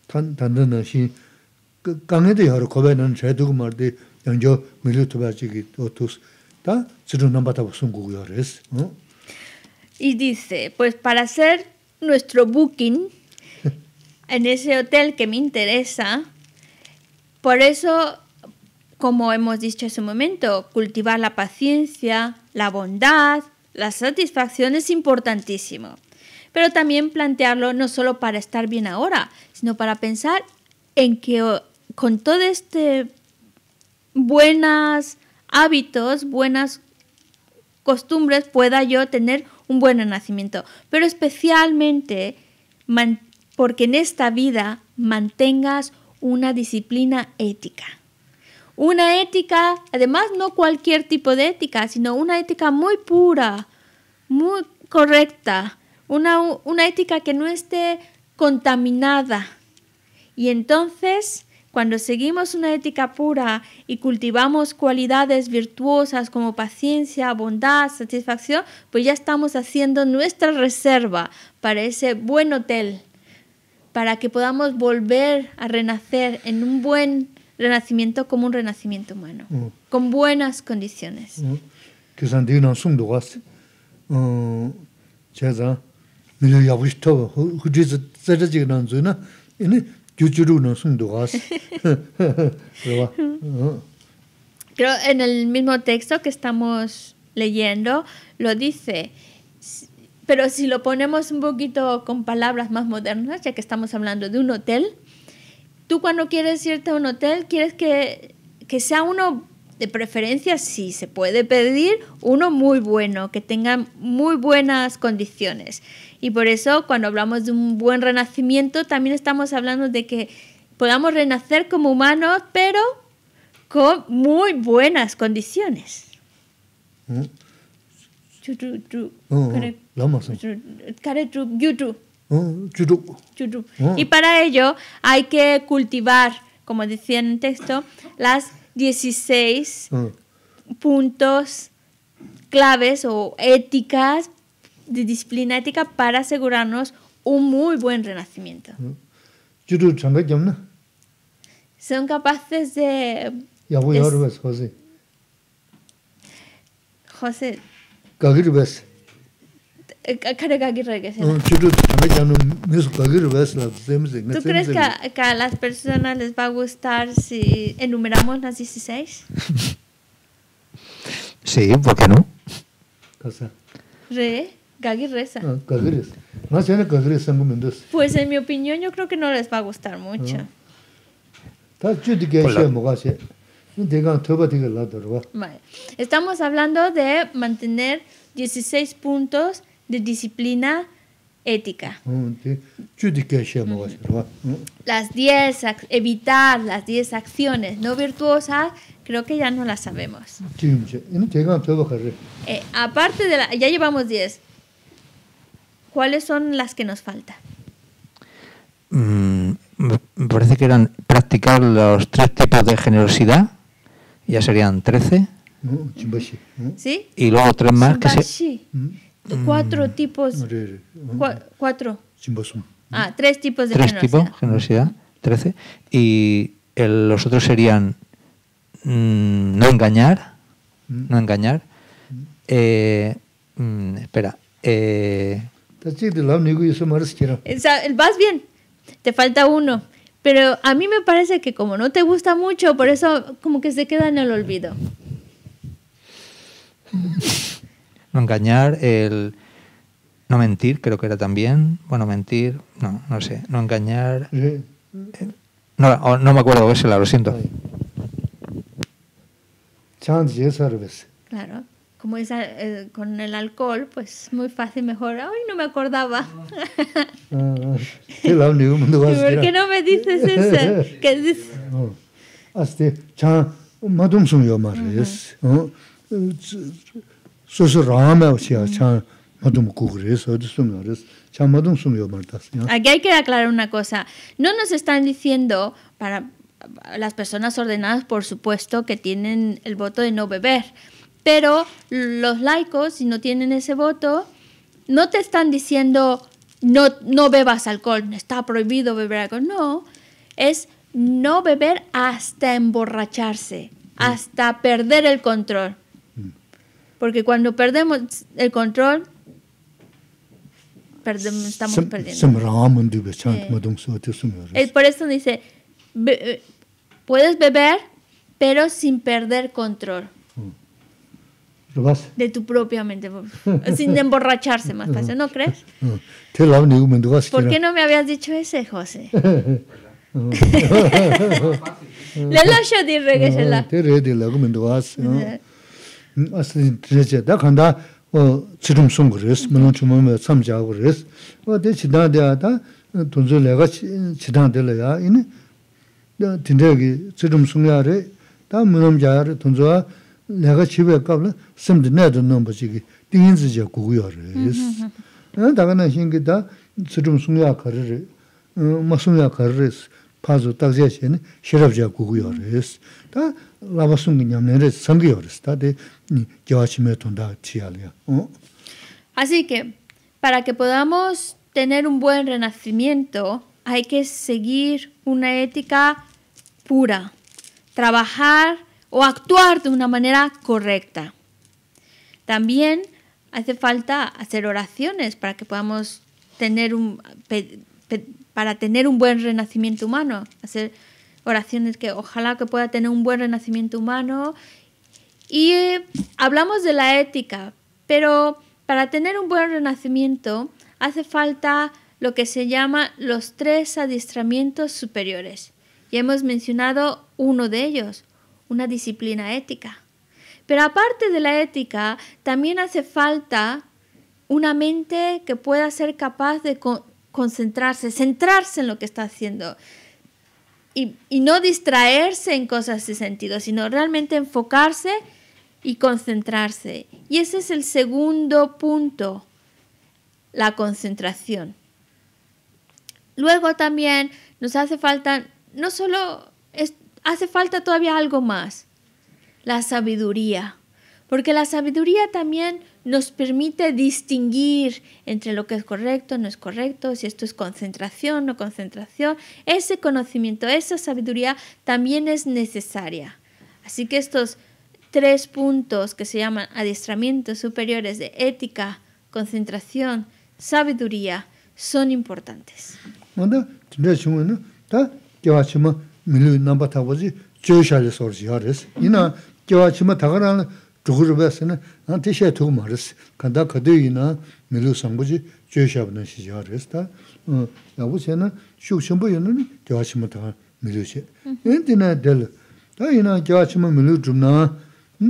다 지금 넘버 타고 싶어. 물론 좀 참지하네. 다 양조 단 단단한 시 강에도 여러 고배는 제도 말데 양조 밀려 투바지기 오투스 다 지루 넘바다 송구고요 res 어 Y dice, pues para hacer nuestro booking en ese hotel que me interesa, por eso, como hemos dicho hace un momento, cultivar la paciencia, la bondad, la satisfacción es importantísimo. Pero también plantearlo no solo para estar bien ahora, sino para pensar en que oh, con todo este buenos hábitos, buenas costumbres, pueda yo tener un buen renacimiento. Pero especialmente porque en esta vida mantengas una disciplina ética. Una ética, además no cualquier tipo de ética, sino una ética muy pura, muy correcta, una, una ética que no esté contaminada. Y entonces, cuando seguimos una ética pura y cultivamos cualidades virtuosas como paciencia, bondad, satisfacción, pues ya estamos haciendo nuestra reserva para ese buen hotel, para que podamos volver a renacer en un buen renacimiento como un renacimiento humano, Mm. con buenas condiciones. 어 계산 되는 송도 왔어 어 제가 밀려 야부 싶어 후지서 저저지는 주나 이네 주주로는 송도 왔어 그래봐 어 Creo en el mismo texto que estamos leyendo lo dice, S- pero si lo ponemos un poquito con palabras más modernas, ya que estamos hablando de un hotel, tú cuando quieres irte a un hotel, quieres que, que sea uno de preferencia, sí, se puede pedir uno muy bueno, que tenga muy buenas condiciones. Y por eso, cuando hablamos de un buen renacimiento, también estamos hablando de que podamos renacer como humanos, pero con muy buenas condiciones. Y para ello hay que cultivar, como decía en el texto, las 16 puntos claves o éticas de disciplina ética para asegurarnos un muy buen renacimiento. Mm. Son capaces de... José. José. ¿Tú crees que a, que a, las personas les va a gustar si enumeramos las 16? sí, ¿por qué no? Re, Gagi reza. Pues en mi opinión yo creo que no les va a gustar mucho. Estamos hablando de mantener 16 puntos de disciplina ética. Las 10, evitar las 10 acciones no virtuosas, creo que ya no las sabemos. Eh, aparte de la, ya llevamos 10, ¿cuáles son las que nos faltan? Mm, me parece que eran practicar los tres tipos de generosidad, ya serían 13. ¿Sí? Y luego tres más que cuatro tipos. Cuatro. Ah, tres tipos de generosidad. Tres tipos, generosidad, trece. Y los otros serían mm, no engañar, no engañar. Eh, mmm, espera. Eh, Vas bien, te falta uno. Pero a mí me parece que como no te gusta mucho, por eso como que se queda en el olvido. no engañar, el no mentir, creo que era también. Bueno, mentir, no, no sé, no engañar. Eh, no, no me acuerdo, Vesela, lo siento. Claro, como es eh, con el alcohol, pues muy fácil mejor. Ay, no me acordaba. ¿Por qué no me dices eso? ¿Qué dices? Uh -huh. 스테 자 마동숨 요 말이스 어 소소 라마 오시야 자 마동 구그레스 어디서 말이스 자 마동숨 요 말다스 Aquí hay que aclarar una cosa. No nos están diciendo para las personas ordenadas, por supuesto, que tienen el voto de no beber. Pero los laicos, si no tienen ese voto, no te están diciendo no, no bebas alcohol, está prohibido beber alcohol. No, es no beber hasta emborracharse. hasta perder el control. Porque cuando perdemos el control, perdemos, estamos perdiendo. Eh, por eso dice, be- eh, puedes beber, pero sin perder control Rabas. de tu propia mente, sin emborracharse más fácil, ¿no crees? 어, Te lav nigu mendu was ¿Por qué no me habías dicho ese, José? Lelo yo di regesela. Te re de lagu mendu was. Asli treje da khanda o chirum sung res, melon chuma me samja go res. O de chida de da tunzo lega chida de la ya ini. Da tinde gi chirum sung ya re. Da melon ja re tunzo a lega chibe kabla simde ne de nomba chigi dingin zi ja gu yo res. Da ga na hingi da chirum sung ya kar re. Ma sung ya kar res. 파조 딱제시네 시럽자 구구요레스 다 라바숭기 냠네레 상기요레스 다데 Así que, para que podamos tener un buen renacimiento, hay que seguir una ética pura, trabajar o actuar de una manera correcta. También hace falta hacer oraciones para que podamos tener un pe, pe, para tener un buen renacimiento humano, hacer oraciones que ojalá que pueda tener un buen renacimiento humano y eh, hablamos de la ética, pero para tener un buen renacimiento hace falta lo que se llama los tres adiestramientos superiores. Y hemos mencionado uno de ellos, una disciplina ética. Pero aparte de la ética, también hace falta una mente que pueda ser capaz de co- concentrarse, centrarse en lo que está haciendo y, y no distraerse en cosas de sentido, sino realmente enfocarse y concentrarse. Y ese es el segundo punto, la concentración. Luego también nos hace falta, no solo, es- hace falta todavía algo más, la sabiduría. Porque la sabiduría también nos permite distinguir entre lo que es correcto, no es correcto, si esto es concentración, no concentración. Ese conocimiento, esa sabiduría también es necesaria. Así que estos tres puntos que se llaman adiestramientos superiores de ética, concentración, sabiduría, son importantes.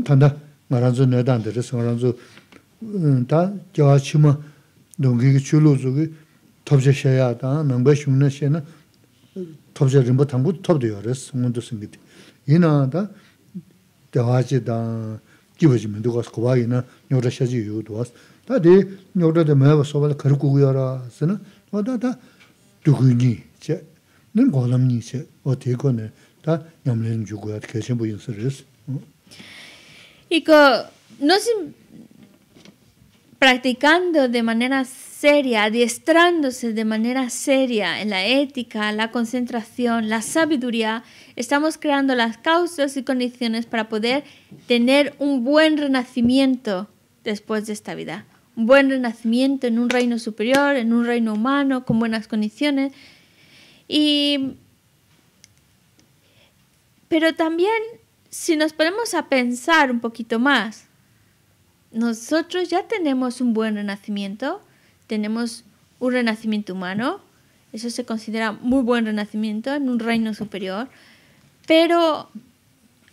tanda ngaranzu nedan deres, ngaranzu ta gyawa chima dongi ki chulu zugi topche shaya, ta nangba shungna shaya na topche rinpa tangbu topde yores, ngundu singiti. Ina ta gyawa chi ta jibaji mendo kwas kuwa ina nyokda shaji yu duwas. Ta di nyokda de mayaba sobala kari kugu yara, zina, wada ta dugu nyi che, nin golam nyi che, o teko ne, ta nyamlen jugu yad keshen bu yinsi res. Y co- no practicando de manera seria, adiestrándose de manera seria en la ética, la concentración, la sabiduría, estamos creando las causas y condiciones para poder tener un buen renacimiento después de esta vida. Un buen renacimiento en un reino superior, en un reino humano, con buenas condiciones. Y pero también, si nos ponemos a pensar un poquito más, nosotros ya tenemos un buen renacimiento, tenemos un renacimiento humano, eso se considera muy buen renacimiento en un reino superior, pero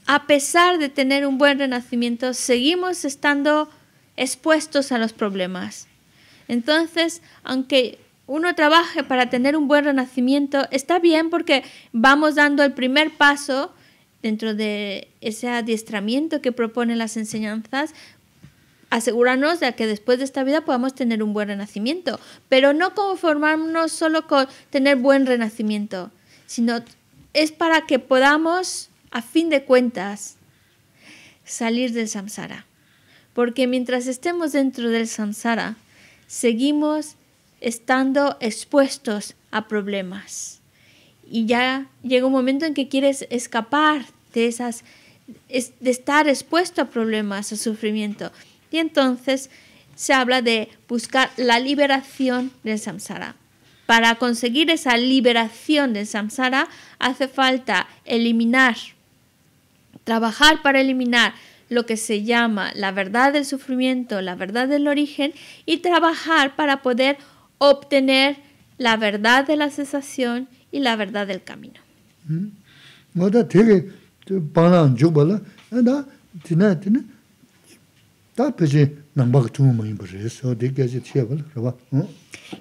a pesar de tener un buen renacimiento, seguimos estando expuestos a los problemas. Entonces, aunque uno trabaje para tener un buen renacimiento, está bien porque vamos dando el primer paso dentro de ese adiestramiento que proponen las enseñanzas, asegurarnos de que después de esta vida podamos tener un buen renacimiento, pero no conformarnos solo con tener buen renacimiento, sino es para que podamos, a fin de cuentas, salir del samsara. Porque mientras estemos dentro del samsara, seguimos estando expuestos a problemas. Y ya llega un momento en que quieres escapar de esas es- de estar expuesto a problemas, a sufrimiento. Y entonces se habla de buscar la liberación del samsara. Para conseguir esa liberación del samsara hace falta eliminar, trabajar para eliminar lo que se llama la verdad del sufrimiento, la verdad del origen, y trabajar para poder obtener la verdad de la cesación y la verdad del camino.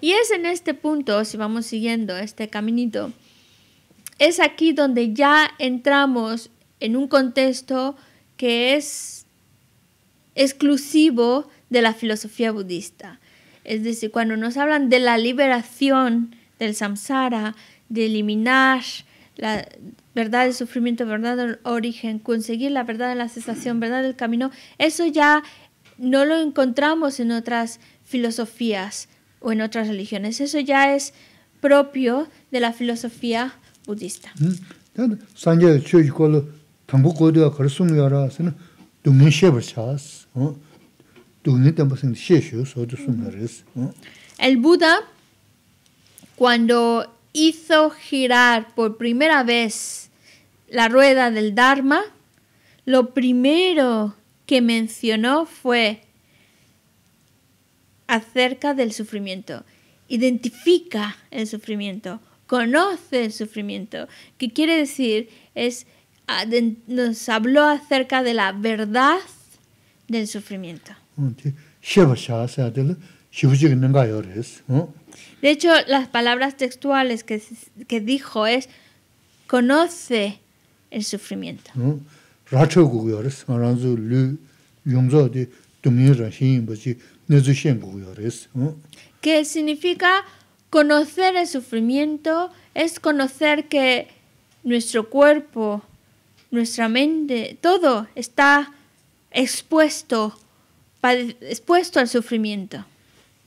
Y es en este punto, si vamos siguiendo este caminito, es aquí donde ya entramos en un contexto que es exclusivo de la filosofía budista. Es decir, cuando nos hablan de la liberación del samsara, de eliminar la verdad del sufrimiento, verdad del origen, conseguir la verdad de la cesación, verdad del camino, eso ya no lo encontramos en otras filosofías o en otras religiones. Eso ya es propio de la filosofía budista. El Buda, cuando hizo girar por primera vez la rueda del Dharma, lo primero que mencionó fue acerca del sufrimiento. Identifica el sufrimiento, conoce el sufrimiento. ¿Qué quiere decir? Es, ah, nos habló acerca de la verdad del sufrimiento. De hecho, las palabras textuales que, que dijo es, conoce el sufrimiento. Que significa conocer el sufrimiento, es conocer que nuestro cuerpo, nuestra mente, todo está expuesto, expuesto al sufrimiento.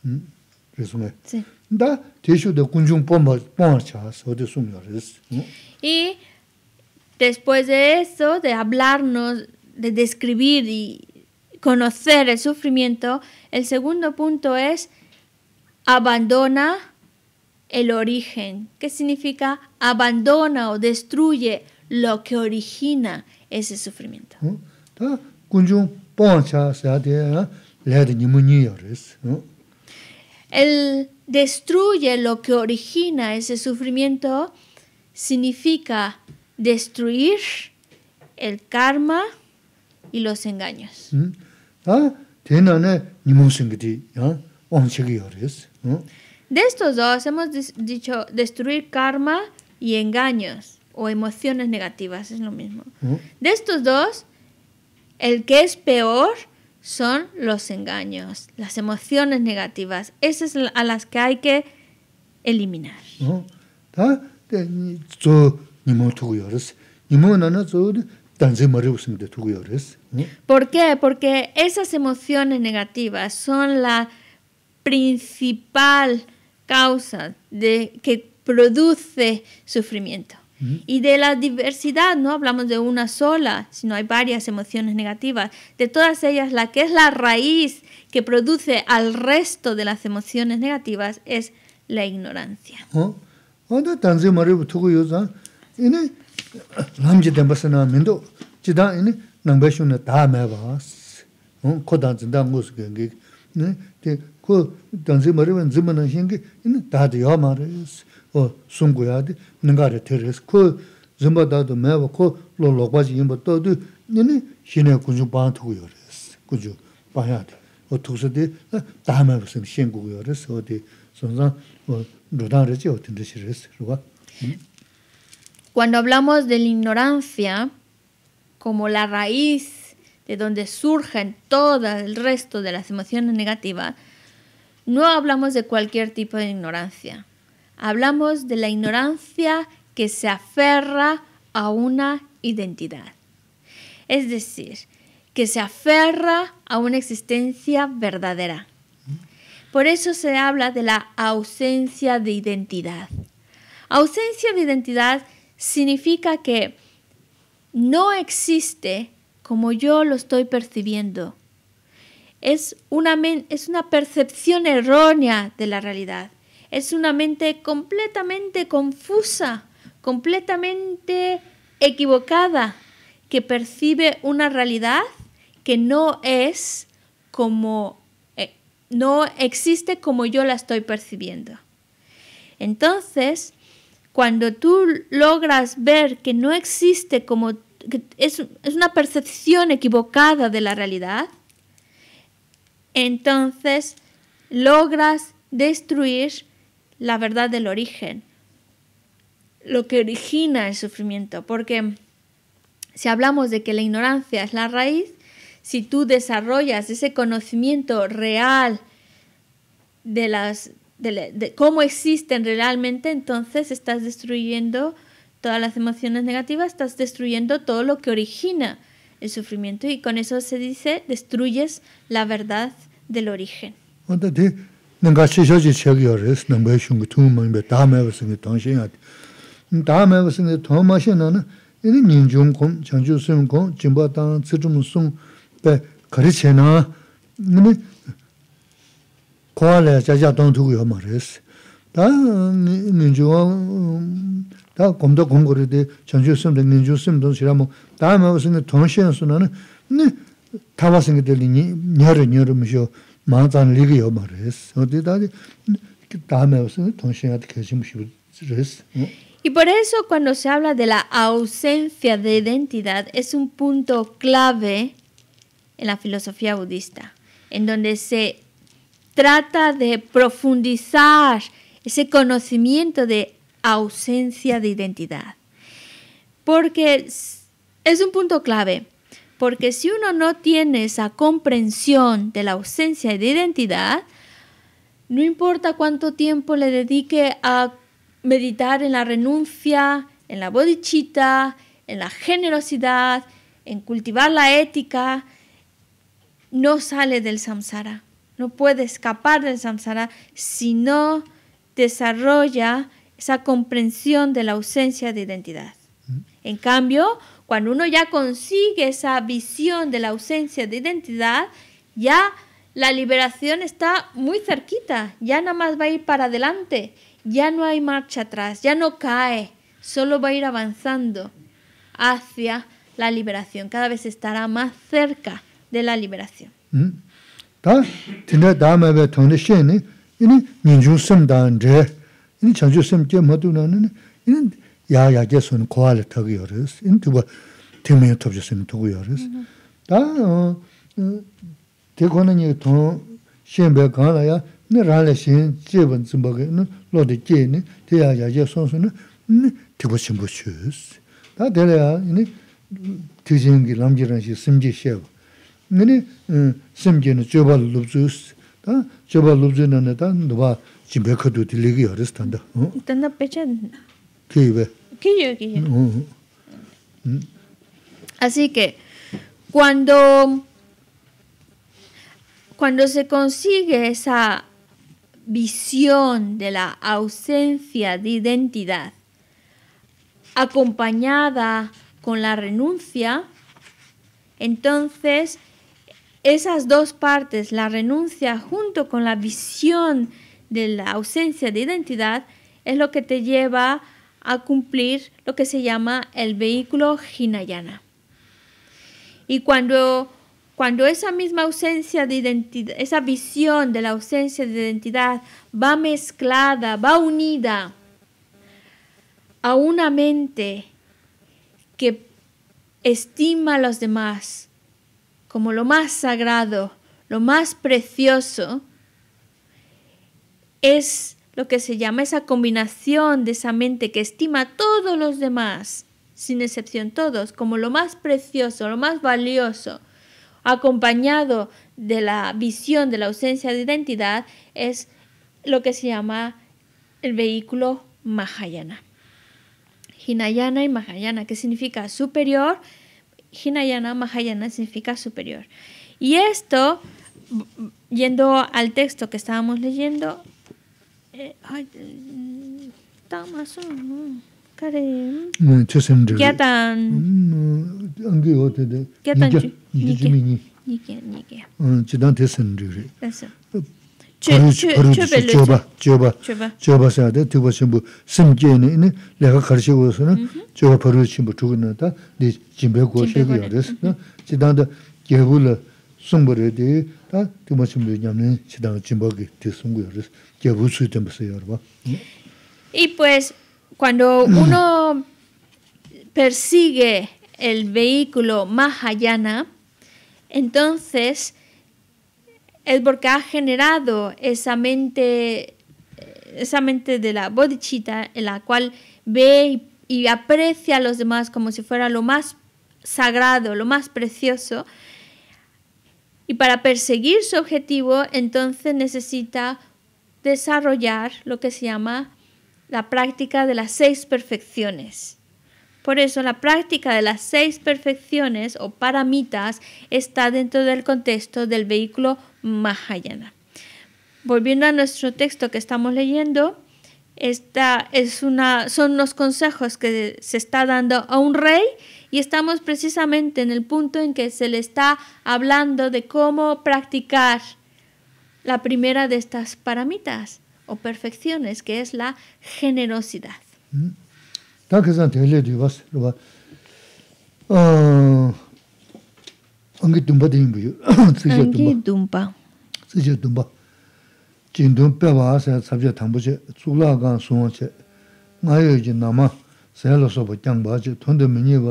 Ngā. Sí. dā tēshū dā kuñchūng pōmbā pōngā chās, o sūng yā rēs. Y después de eso, de hablarnos, de describir y conocer el sufrimiento, el segundo punto es abandona el origen. ¿Qué significa abandona o destruye lo que origina ese sufrimiento? yā tē, lē dā nimu nī yā rēs. El destruye lo que origina ese sufrimiento significa destruir el karma y los engaños. yā rēs. De estos dos hemos dicho destruir karma y engaños o emociones negativas, es lo mismo. De estos dos, el que es peor son los engaños, las emociones negativas. Esas a las que hay que eliminar. ¿Por qué? Porque esas emociones negativas son la principal causa de que produce sufrimiento. Y de la diversidad no hablamos de una sola, sino hay varias emociones negativas. De todas ellas, la que es la raíz que produce al resto de las emociones negativas es la ignorancia. 어? 어 다 단지 머리부 두고 요자 이네 남지 덴바스나 민도 지다 이네 남배슈나 다 매바스 어 코단 진다 무스 경기 네그 단지 머리는 지문은 hin기 이네 다도 요 말이스 어 숨고야디 능가를 테레스 그 좀바다도 매바 그 로로바지 임바 또도 이네 신의 군주 반 두고 요레스 군주 봐야돼 어 투스디 다 매버스 신고 요레스 어디 선상 어 루다르지 어떤 뜻이랬어 그거 Cuando hablamos de la ignorancia como la raíz de donde surgen todo el resto de las emociones negativas, no hablamos de cualquier tipo de ignorancia. Hablamos de la ignorancia que se aferra a una identidad. Es decir, que se aferra a una existencia verdadera. Por eso se habla de la ausencia de identidad. Ausencia de identidad significa que no existe como yo lo estoy percibiendo. Es una, es una percepción errónea de la realidad. Es una mente completamente confusa, completamente equivocada, que percibe una realidad que no es como, eh, no existe como yo la estoy percibiendo. Entonces, cuando tú logras ver que no existe como es, es una percepción equivocada de la realidad, entonces logras destruir la verdad del origen, lo que origina el sufrimiento. Porque si hablamos de que la ignorancia es la raíz, si tú desarrollas ese conocimiento real de las de, cómo existen realmente, entonces estás destruyendo todas las emociones negativas, estás destruyendo todo lo que origina el sufrimiento y con eso se dice destruyes la verdad del origen. 내가 시셔지 저기어스 넘버 슝고 투문베 다음에 무슨 동시야 다음에 무슨 도마시는 이니 민중공 전주수공 진보당 지중송 배 거리체나 근데 고알에 자자 동투고요 말레스 다 민중 다 검도 공고리데 전주수는 민중수는 시라모 다음에 무슨 동시에 수는 네 타와생이 들리니 녀르 녀르 무쇼 Y por eso cuando se habla de la ausencia de identidad es un punto clave en la filosofía budista, en donde se trata de profundizar ese conocimiento de ausencia de identidad. Porque es un punto clave, porque si uno no tiene esa comprensión de la ausencia de identidad, no importa cuánto tiempo le dedique a meditar en la renuncia, en la bodhicitta, en la generosidad, en cultivar la ética, no sale del samsara no puede escapar del samsara si no desarrolla esa comprensión de la ausencia de identidad. Mm. En cambio, cuando uno ya consigue esa visión de la ausencia de identidad, ya la liberación está muy cerquita, ya nada más va a ir para adelante, ya no hay marcha atrás, ya no cae, solo va a ir avanzando hacia la liberación, cada vez estará más cerca de la liberación. Mm. 야야게 손 고알 타고 요르스 인 두고 팀에 톱졌으면 두고 요르스 다 대고는 이돈 신배 가나야? 네 라레 신 제번 좀 먹어 로데 제니 대야야게 손손은 되고 심부슈스 다 되려 이니 뒤진기 남지란 시 심지 셰 근데 심지는 저발 룹주스 다 저발 룹주는 다 누가 집에 커도 들리기 어렸단다. 일단 나 배전. 그게 kiyo. Así que cuando, cuando se consigue esa visión de la ausencia de identidad acompañada con la renuncia, entonces esas dos partes, la renuncia junto con la visión de la ausencia de identidad, es lo que te lleva a cumplir lo que se llama el vehículo Hinayana. Y cuando, cuando esa misma ausencia de identidad, esa visión de la ausencia de identidad va mezclada, va unida a una mente que estima a los demás, como lo más sagrado, lo más precioso, es lo que se llama esa combinación de esa mente que estima a todos los demás, sin excepción todos, como lo más precioso, lo más valioso, acompañado de la visión de la ausencia de identidad, es lo que se llama el vehículo Mahayana. Hinayana y Mahayana, que significa superior Hinayana, Mahayana significa superior. Y esto, yendo al texto que estábamos leyendo, tāngmāsū kārē chūsīm dhī gyātān āngi hō tēdē nīgyā nīgyā nīgyā chidān tēsīm dhī rī chōba chōba chōba sādē tīkwa shimbū sīm gyē nē nē lēkā kārshī wā sū nā chōba parū shimbū chūgu nā tā dī jimbē gōshē guyā rēs chidān tā gyē gu lā sūmbu rē dī 는 이네 내가 가르치고서는 줘봐 버르 심부 죽는다 네 짐배고 세고 그랬어 지단다 개불 송버르데 다 두번 심부 냠네 지단 짐버기 됐은 거 그랬어 개불 수좀 보세요 봐 Y pues cuando uno persigue el vehículo Mahayana, entonces es porque ha generado esa mente, esa mente de la bodhicitta en la cual ve y, y aprecia a los demás como si fuera lo más sagrado, lo más precioso. Y para perseguir su objetivo, entonces necesita desarrollar lo que se llama la práctica de las seis perfecciones. Por eso la práctica de las seis perfecciones o paramitas está dentro del contexto del vehículo Mahayana. Volviendo a nuestro texto que estamos leyendo, esta es una, son los consejos que se está dando a un rey y estamos precisamente en el punto en que se le está hablando de cómo practicar la primera de estas paramitas o perfecciones, que es la generosidad.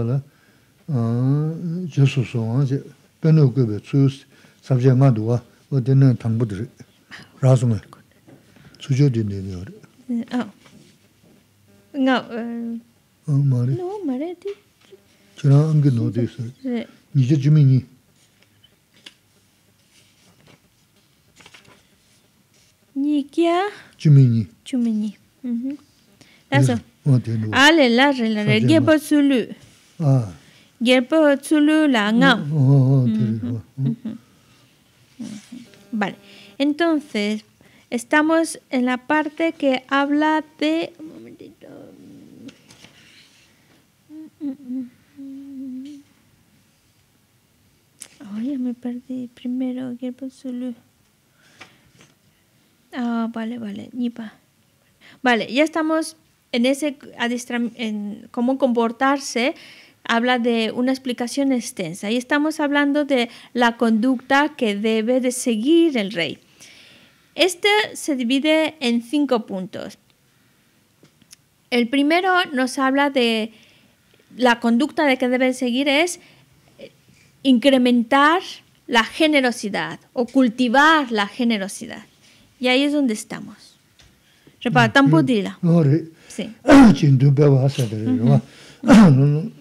jesu suwa je penu gobe tsus sabje ma duwa o dene tangbu dhiri razunga sujo dine yore nga mare no mare di chira angi no di sari nije jimi nyi nyi kya jimi nyi jimi nyi aso ale la re la re geba sulu ah Yerpo Tsulu Langam. Oh, vale, entonces estamos en la parte que habla de. Un momentito. Oye, me perdí primero. Yerpo Tsulu. Ah, vale, vale, Nipa. Vale, ya estamos en ese en cómo comportarse habla de una explicación extensa y estamos hablando de la conducta que debe de seguir el rey. Este se divide en cinco puntos. El primero nos habla de la conducta de que deben seguir es incrementar la generosidad o cultivar la generosidad. Y ahí es donde estamos. Repara, tampoco Sí.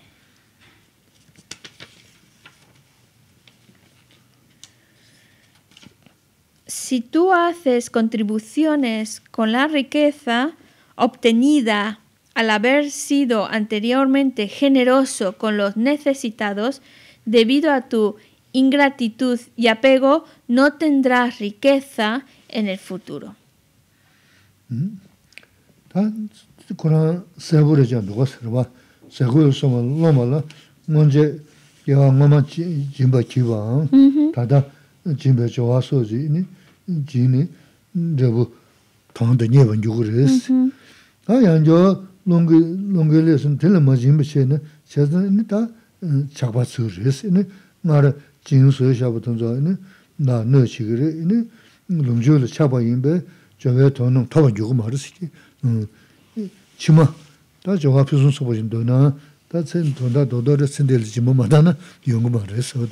si tú haces contribuciones con la riqueza obtenida al haber sido anteriormente generoso con los necesitados, debido a tu ingratitud y apego, no tendrás riqueza en el futuro. jini rabu tangda nyeba nyugu res. Mm-hmm. A yanjo longi, longi lesun tila ma jimba she ne, chazan ini ta chakpa tsu res, ini ngara jini suya shabu tanzo, ini na na chigiri, ini longzhu le chakpa yinbe, jawaya tongnong taba nyugu ma res ki, chima, ta jawa pisun sobo jindo na, ta tsen tonda dodo res tsendeli jimba ma dana yungu ma res, o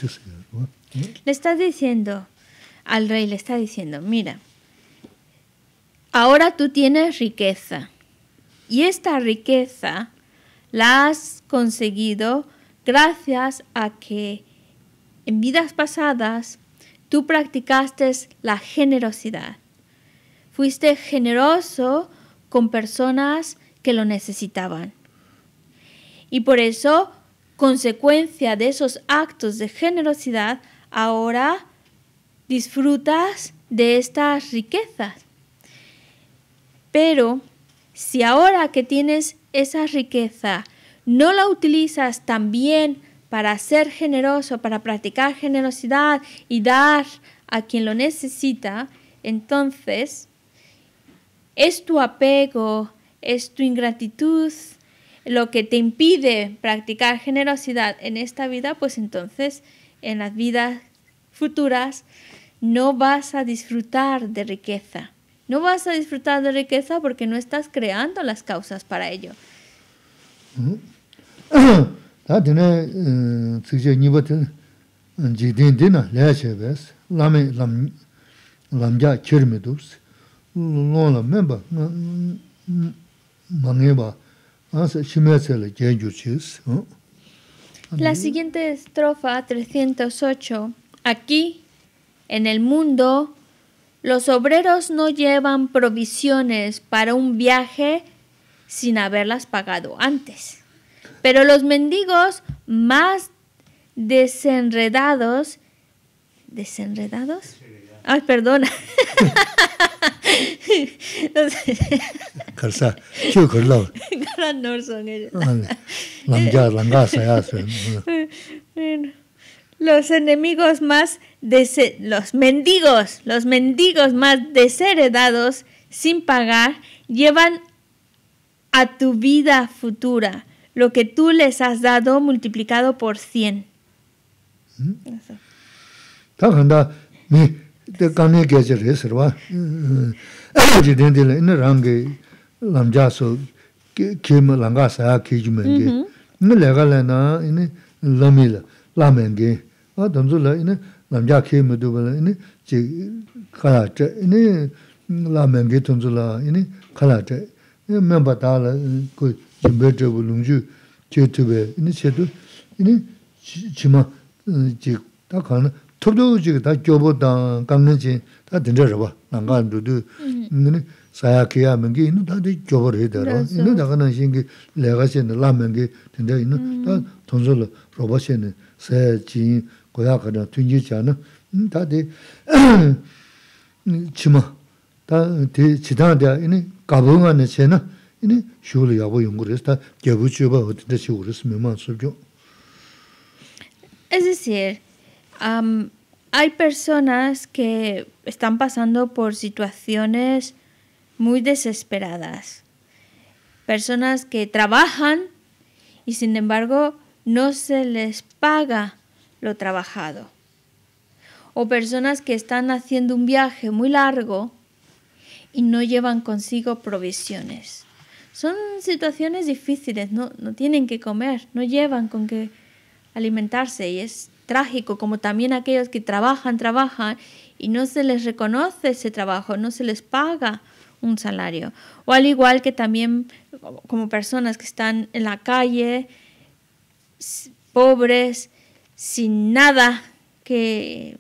Lo está diciendo. Al rey, le está diciendo, mira, ahora tú tienes riqueza y esta riqueza la has conseguido gracias a que en vidas pasadas tú practicaste la generosidad. Fuiste generoso con personas que lo necesitaban. Y por eso, consecuencia de esos actos de generosidad, ahora disfrutas de estas riquezas. Pero si ahora que tienes esa riqueza no la utilizas también para ser generoso, para practicar generosidad y dar a quien lo necesita, entonces es tu apego, es tu ingratitud lo que te impide practicar generosidad en esta vida, pues entonces en las vidas futuras no vas a disfrutar de riqueza. No vas a disfrutar de riqueza porque no estás creando las causas para ello. La siguiente estrofa 308. Aquí, en el mundo, los obreros no llevan provisiones para un viaje sin haberlas pagado antes. Pero los mendigos más desenredados, ¿desenredados? Ay, perdona. Los enemigos más los mendigos, los mendigos más desheredados sin pagar llevan a tu vida futura lo que tú les has dado multiplicado por cien. 남자 케미 두벌 지 카라테 이니 라멘게 톤줄라 이니 카라테 멤버 달라 그 짐베트 불룽주 제트베 이니 쳇도 이니 지마 지 다카나 토도 지다 교보다 강는지 다 된저러 봐 난간도도 이니 사야케야 mengi inu tadi jobar he dara inu daga na shingi lega shene la mengi tenda inu ta tonzo lo roba shene saya chi Es decir, hay personas que están pasando por situaciones muy desesperadas. Personas que trabajan y sin embargo no se les paga lo trabajado. O personas que están haciendo un viaje muy largo y no llevan consigo provisiones. Son situaciones difíciles, no, no tienen que comer, no llevan con qué alimentarse y es trágico, como también aquellos que trabajan, trabajan y no se les reconoce ese trabajo, no se les paga un salario. O al igual que también como personas que están en la calle, pobres, sin nada que,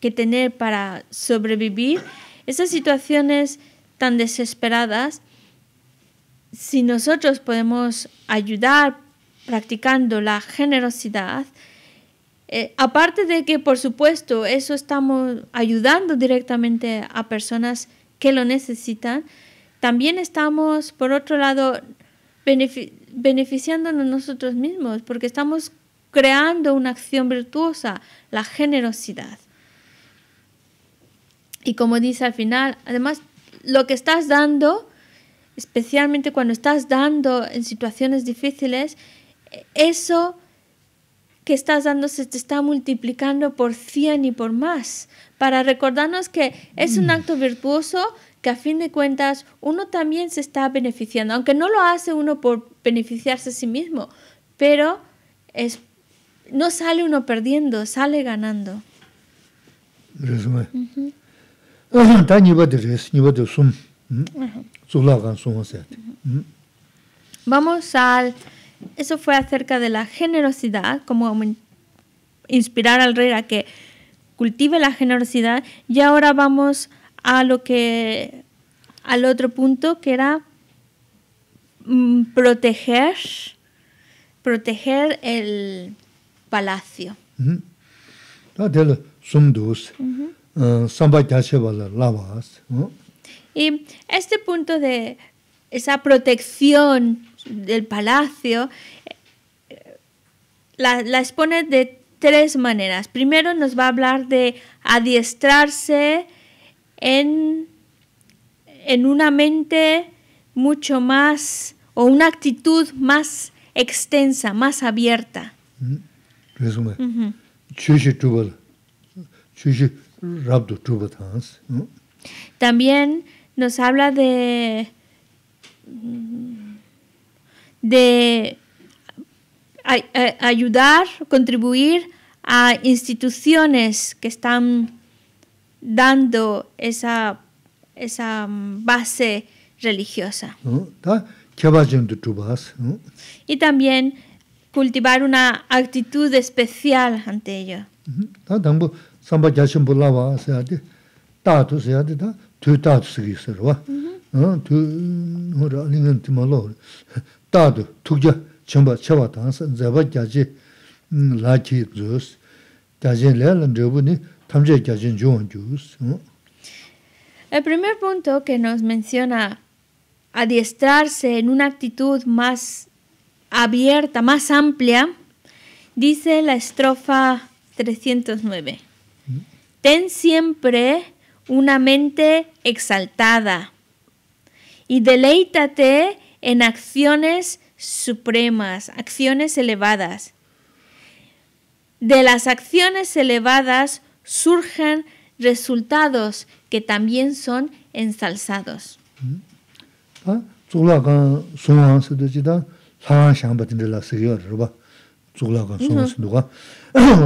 que tener para sobrevivir, esas situaciones tan desesperadas, si nosotros podemos ayudar practicando la generosidad, eh, aparte de que, por supuesto, eso estamos ayudando directamente a personas que lo necesitan, también estamos, por otro lado, beneficiándonos nosotros mismos, porque estamos creando una acción virtuosa, la generosidad. Y como dice al final, además, lo que estás dando, especialmente cuando estás dando en situaciones difíciles, eso que estás dando se te está multiplicando por cien y por más, para recordarnos que es un acto virtuoso que a fin de cuentas uno también se está beneficiando, aunque no lo hace uno por beneficiarse a sí mismo, pero es no sale uno perdiendo, sale ganando. Vamos al eso fue acerca de la generosidad, como inspirar al rey a que cultive la generosidad. Y ahora vamos a lo que al otro punto que era mm, proteger proteger el palacio. Y este punto de esa protección del palacio eh, la, la expone de tres maneras. Primero nos va a hablar de adiestrarse en, en una mente mucho más o una actitud más extensa, más abierta. También nos habla de, de ayudar, contribuir a instituciones que están dando esa, esa base religiosa. Y también cultivar una actitud especial ante ello. El primer punto que nos menciona adiestrarse en una actitud más abierta, más amplia, dice la estrofa 309. Ten siempre una mente exaltada y deleítate en acciones supremas, acciones elevadas. De las acciones elevadas surgen resultados que también son ensalzados.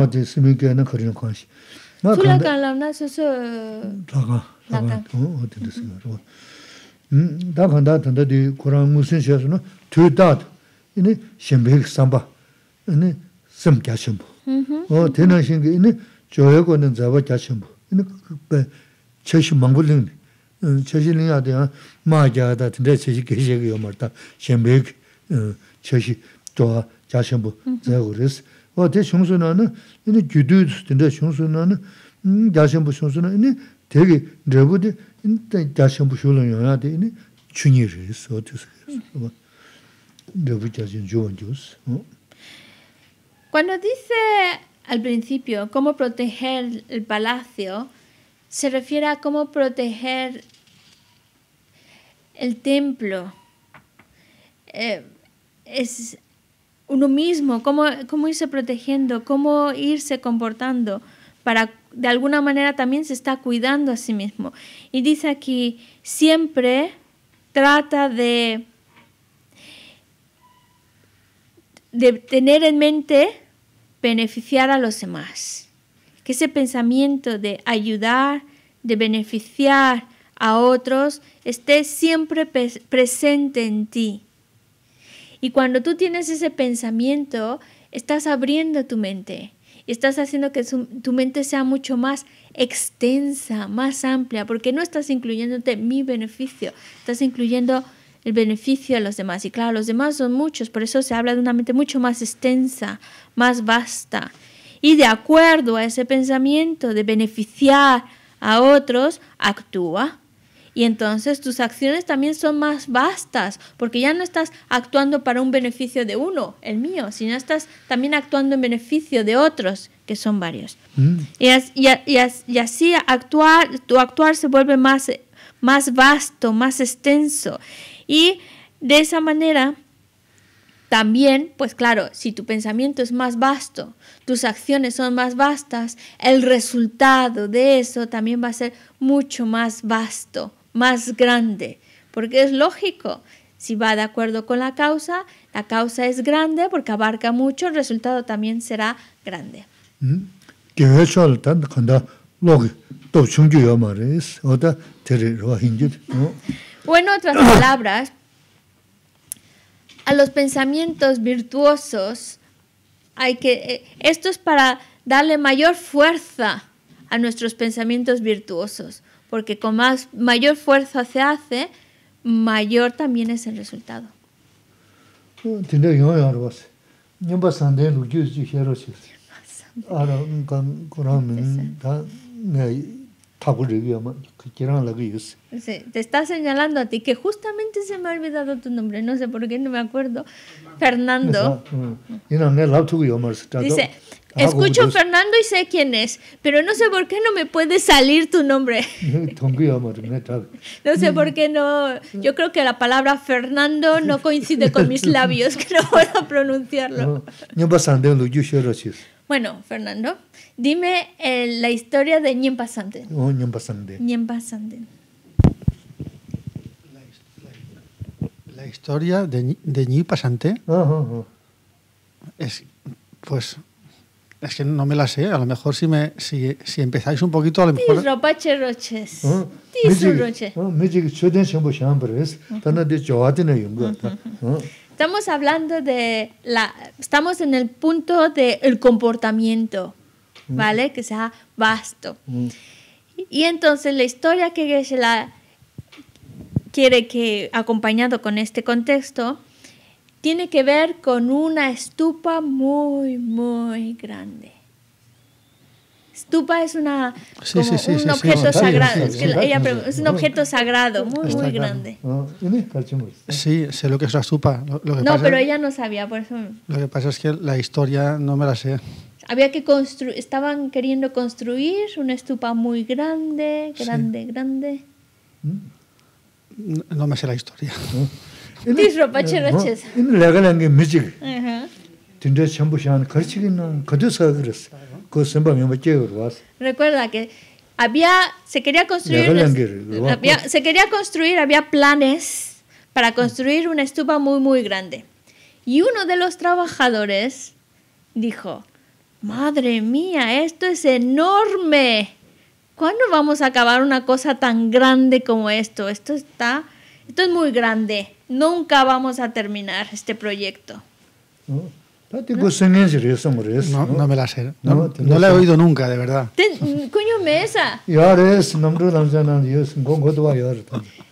어 되는 신게 이네 조여고는 잡아 자신 뭐 이네 그 최신 망불링 최신이야 돼 마자다 근데 최신 계시게 요 말다 셴베 최신 또 자신 뭐 제가 그랬어 어 대충수는 이네 규도 근데 충수는 음 자신 뭐 충수 chashi towa jashenpo zayago resi. Wa te shungsu na na, ini gyudu dinda shungsu na na, jashenpo shungsu na, ini tegi drebu de, ini jashenpo shulun yoya de, ini chunyi resi, o tesi resi. Drebu jashen juwan juus. Cuando dice al principio cómo proteger el palacio, se refiere a cómo proteger el templo. Eh, es uno mismo, cómo, cómo irse protegiendo, cómo irse comportando para de alguna manera también se está cuidando a sí mismo. Y dice aquí, siempre trata de, de tener en mente beneficiar a los demás. Que ese pensamiento de ayudar, de beneficiar a otros, esté siempre presente en ti. Y cuando tú tienes ese pensamiento, estás abriendo tu mente. Estás haciendo que tu mente sea mucho más extensa, más amplia, porque no estás incluyéndote mi beneficio, estás incluyendo el beneficio a los demás. Y claro, los demás son muchos, por eso se habla de una mente mucho más extensa, más vasta. Y de acuerdo a ese pensamiento de beneficiar a otros, actúa. Y entonces tus acciones también son más vastas, porque ya no estás actuando para un beneficio de uno, el mío, sino estás también actuando en beneficio de otros, que son varios. Mm. Y, así actuar, tu actuar se vuelve más, más vasto, más extenso. Y de esa manera, también, pues claro, si tu pensamiento es más vasto, tus acciones son más vastas, el resultado de eso también va a ser mucho más vasto, más grande, porque es lógico. Si va de acuerdo con la causa, la causa es grande porque abarca mucho, el resultado también será grande. O en otras palabras, a los pensamientos virtuosos hay que eh, esto es para darle mayor fuerza a nuestros pensamientos virtuosos, porque con más mayor fuerza se hace, mayor también es el resultado. Sí, te está señalando a ti que justamente se me ha olvidado tu nombre, no sé por qué no me acuerdo. Fernando. Sta. Dice, escucho Fernando y sé quién es, pero no sé por qué no me puede salir tu nombre. No sé por qué no. Yo creo que la palabra Fernando no coincide con mis labios, que no puedo pronunciarlo. Bueno, Fernando, dime eh, la historia de Pasante. Oh nyamba sande. Ñen Pasante. La historia de, de Ah ah. es, pues, es que no me la sé. A lo mejor si, me, si, si empezáis un poquito, a lo mejor... Tiso pache roches. Tiso roche. Estamos hablando de la... Estamos en el punto del de comportamiento, ¿vale? Que sea vasto. Y entonces la historia que se la quiere que, acompañado con este contexto, tiene que ver con una estupa muy, muy grande. Estupa es una un objeto sagrado. Es, un objeto sagrado muy muy grande. Sí, sé lo que es la estupa. No, pero ella no sabía, por eso. Lo que pasa es que la historia no me la sé. Había que construir, estaban queriendo construir una estupa muy grande, grande, grande. No me sé la historia. Tis ropache roches. 이네 레가는 게 매직. Ajá. 딘데 전부 샴 거치기는 거두서 그랬어. 그 선방 뭐 깨우러 왔어. Recuerda que había, se quería construir, Ya, una- Belenguer, lo había- guapo. se quería construir, había planes para construir una estupa muy, muy grande. Y uno de los trabajadores dijo, madre mía, esto es enorme. ¿Cuándo vamos a acabar una cosa tan grande como esto? Esto está, esto es muy grande. nunca vamos a terminar este proyecto. ¿No? No, no me la sé. No, no la he oído nunca, de verdad. Coño, mesa.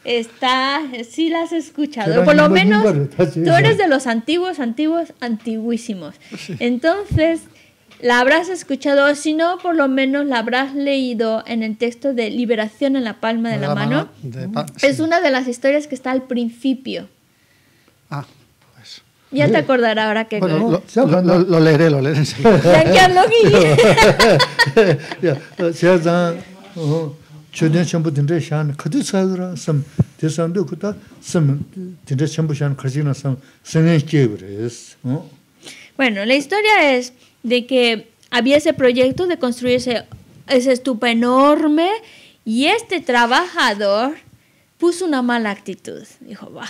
Está, sí la has escuchado. Por lo menos tú eres de los antiguos, antiguos, antiguísimos. Entonces, la habrás escuchado, o si no, por lo menos la habrás leído en el texto de Liberación en la palma de, la, la, mano. mano de es sí. una de las historias que está al principio. Ah, pues. Ya te acordarás ahora que... Bueno, lo, lo, lo, lo, leeré, lo leeré. chöden chenpo dindre shaan kati tsayadra sam, te samdo kuta sam dindre chenpo shaan kasi sam, sangen kiebre es. Bueno, la historia es de que había ese proyecto de construir ese, esa estupa enorme y este trabajador puso una mala actitud. Dijo, va,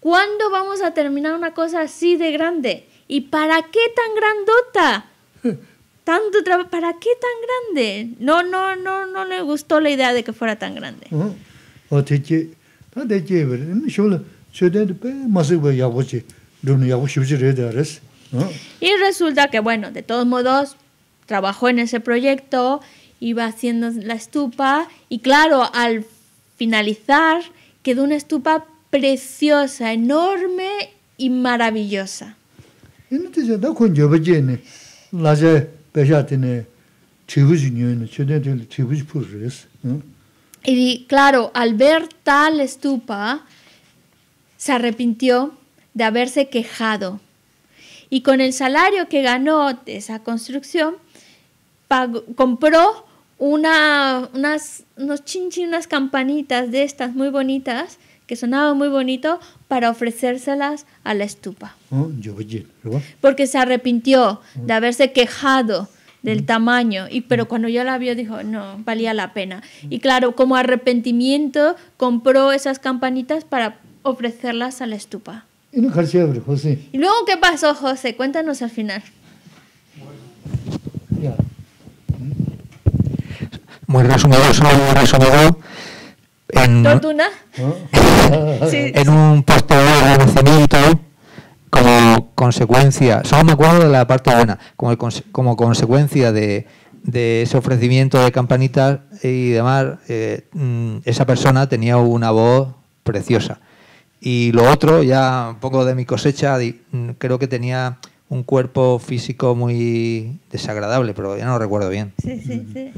¿cuándo vamos a terminar una cosa así de grande? ¿Y para qué tan grandota? Tanto trabajo, ¿para qué tan grande? No, no, no, no le gustó la idea de que fuera tan grande. Y resulta que, bueno, de todos modos, trabajó en ese proyecto, iba haciendo la estupa y claro, al finalizar quedó una estupa preciosa, enorme y maravillosa. Y claro, al ver tal estupa, se arrepintió de haberse quejado y con el salario que ganó de esa construcción, pagó, compró una, unas, unos chinchín, unas campanitas de estas muy bonitas, que sonaban muy bonito, para ofrecérselas a la estupa. Porque se arrepintió de haberse quejado del tamaño, y, pero cuando ya la vio dijo, no, valía la pena. Y claro, como arrepentimiento, compró esas campanitas para ofrecerlas a la estupa. José. ¿Y luego qué pasó, José? Cuéntanos al final. Muy resumido, muy resumido. En, en un posterior renacimiento, como consecuencia, solo me acuerdo de la parte buena, como, como consecuencia de, de, ese ofrecimiento de campanitas y demás, eh, mm, esa persona tenía una voz preciosa. Y lo otro, ya un poco de mi cosecha, mm, creo que tenía un cuerpo físico muy desagradable, pero ya no lo recuerdo bien. Sí, sí, sí.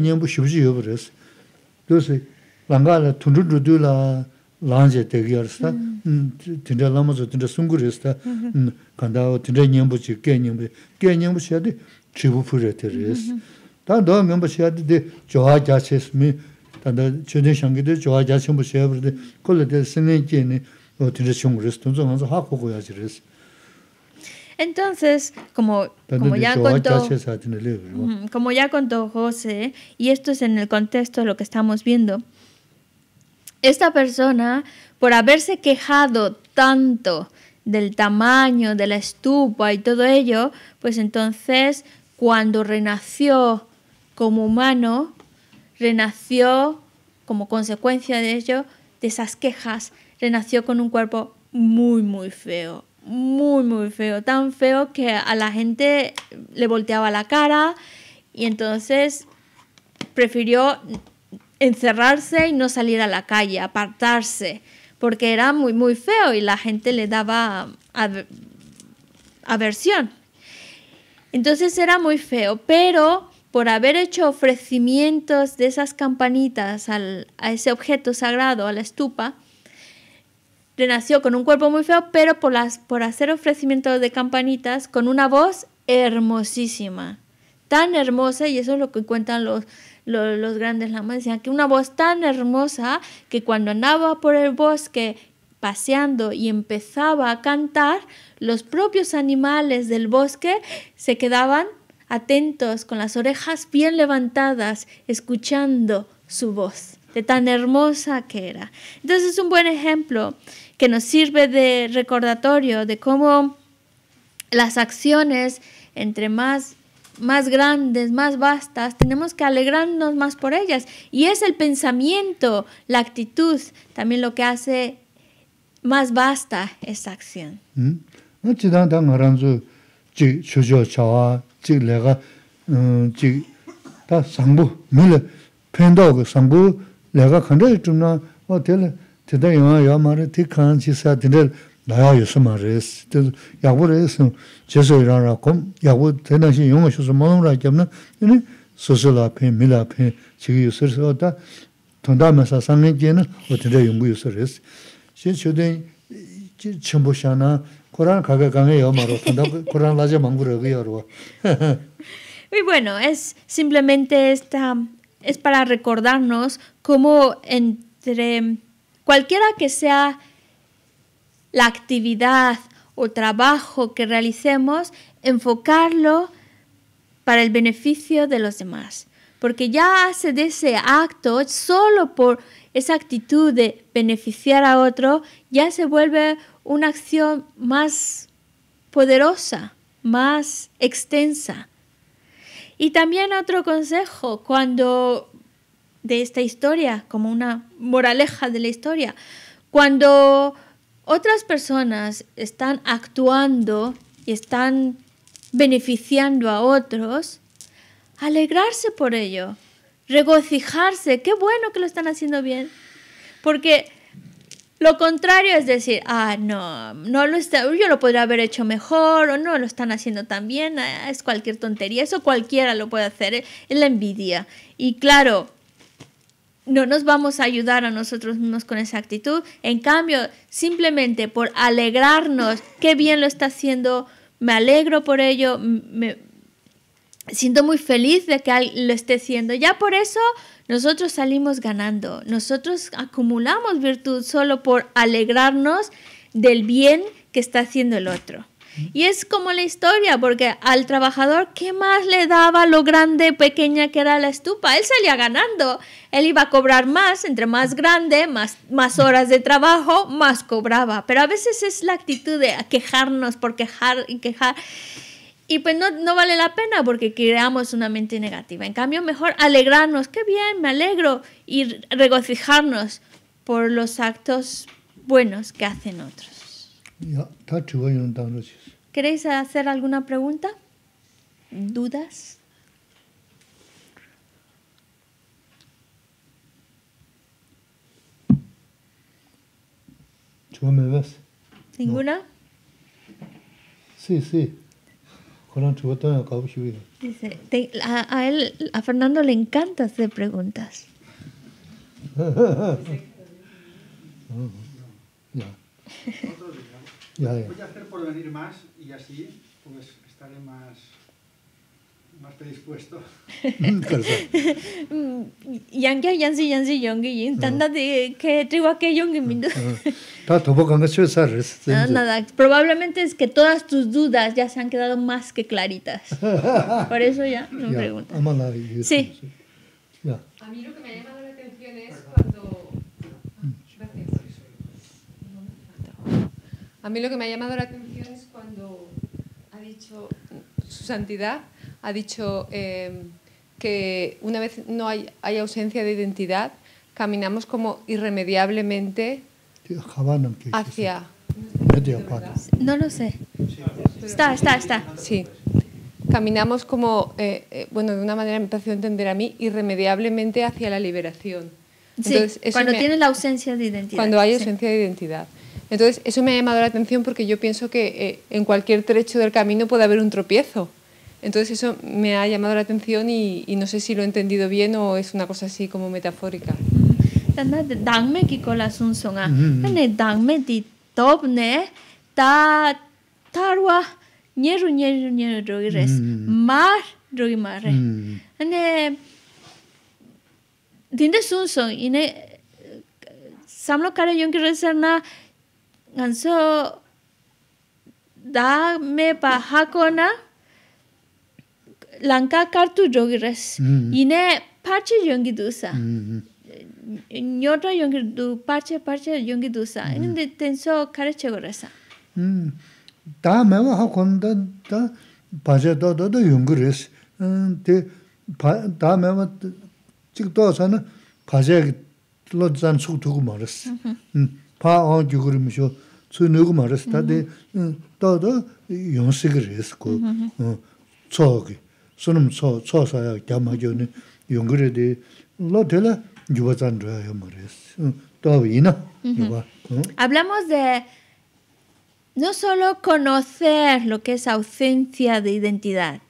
nyambu shibuji yobar res. Dosi langa la tundu rudu la lanje tegi yaris ta, tinda lamazo tinda sungu res ta, kanda tinda nyambu chi kya nyambu, kya nyambu xie di chibu pura te res. Da do nyambu xie di di joha jaches mi, Entonces, como, como, ya contó, como ya contó José, y esto es en el contexto de lo que estamos viendo, esta persona, por haberse quejado tanto del tamaño de la estupa y todo ello, pues entonces cuando renació como humano, renació como consecuencia de ello, de esas quejas, renació con un cuerpo muy, muy feo, muy, muy feo, tan feo que a la gente le volteaba la cara y entonces prefirió encerrarse y no salir a la calle, apartarse, porque era muy, muy feo y la gente le daba aversión. Entonces era muy feo, pero por haber hecho ofrecimientos de esas campanitas a ese objeto sagrado, a la estupa, renació con un cuerpo muy feo, pero por, las, por hacer ofrecimientos de campanitas con una voz hermosísima, tan hermosa, y eso es lo que cuentan los, los, grandes lamas, decían que una voz tan hermosa que cuando andaba por el bosque paseando y empezaba a cantar, los propios animales del bosque se quedaban atentos, con las orejas bien levantadas, escuchando su voz, de tan hermosa que era. Entonces es un buen ejemplo que nos sirve de recordatorio de cómo las acciones, entre más más grandes, más vastas, tenemos que alegrarnos más por ellas. Y es el pensamiento, la actitud, también lo que hace más vasta esa acción. Yusa res xin chudin chenpo sha na Y bueno, es simplemente esta, es para recordarnos cómo entre cualquiera que sea la actividad o trabajo que realicemos, enfocarlo para el beneficio de los demás. Porque ya hace de ese acto, solo por esa actitud de beneficiar a otro, ya se vuelve una acción más poderosa, más extensa. Y también otro consejo, cuando de esta historia, como una moraleja de la historia, cuando otras personas están actuando y están beneficiando a otros, alegrarse por ello, regocijarse, qué bueno que lo están haciendo bien, porque lo contrario es decir, ah, no, no lo está, yo lo podría haber hecho mejor o no lo están haciendo tan bien, ah, es cualquier tontería, eso cualquiera lo puede hacer, es la envidia. Y claro, no nos vamos a ayudar a nosotros mismos con esa actitud, en cambio, simplemente por alegrarnos, qué bien lo está haciendo, me alegro por ello, me siento muy feliz de que lo esté haciendo, ya por eso nosotros salimos ganando, nosotros acumulamos virtud solo por alegrarnos del bien que está haciendo el otro. Y es como la historia, porque al trabajador, ¿qué más le daba lo grande, pequeña que era la estupa? Él salía ganando. Él iba a cobrar más, entre más grande, más, horas de trabajo, más cobraba. Pero a veces es la actitud de quejarnos por quejar y quejar. Y pues no, no vale la pena porque creamos una mente negativa. En cambio, mejor alegrarnos, qué bien, me alegro, y regocijarnos por los actos buenos que hacen otros. ¿Queréis hacer alguna pregunta? ¿Dudas? Me ves. ¿Ninguna? Sí, sí. Shiwi. Dice, te- a, a él, a Fernando le encanta hacer preguntas. Voy a hacer por venir más y así pues estaré más más predispuesto. 양게 yansi yansi yongi yin tanda de que triwa que yongi mindo. Ta topo con eso sabes. Nada, probablemente es que todas tus dudas ya se han quedado más que claritas. Por eso ya no me pregunto. Sí. A mí lo que me llama A mí lo que me ha llamado la atención es cuando ha dicho su santidad, ha dicho eh, que una vez no hay, hay ausencia de identidad, caminamos como irremediablemente hacia... No lo sé. Está, está, está. Sí, caminamos como, eh, eh, bueno, de una manera me pareció entender a mí, irremediablemente hacia la liberación. Sí, Entonces, eso cuando me- tienes la ausencia de identidad. cuando hay sí. ausencia de identidad. Entonces, eso me ha llamado la atención porque yo pienso que eh, en cualquier trecho del camino puede haber un tropiezo. Entonces, eso me ha llamado la atención y, y no sé si lo he entendido bien o es una cosa así como metafórica. dangme ki kola sun sunga Mhm. ane dangme di top ne ta tarwa nyeru nyeru nyeru rogi res Mhm. mar rogi mare Mm. ane dinde sun sung ine samlo kare yonki resarna nganso da me pa hakona lanka kartu jogiras mm-hmm. ine parche yongi dusa mm-hmm. nyota yongi du parche parche yongi dusa mm-hmm. inde tenso karache gorasa da me wa hakonda da baje do do do yongi res. De da me wa chik do sana baje lo zan suk tugu maras 사는 바제 로잔 숙두고 말았어. 음. 파어 죽으면서 수누고 말았어. 다데 음. 또도 용식을 했고. 어. 저기 손음 저 저사야 겸하죠네 용그레데 로텔라 주바잔드야 말았어. 음. 또 이나. 이봐. 어? hablamos de no solo conocer lo que es ausencia de identidad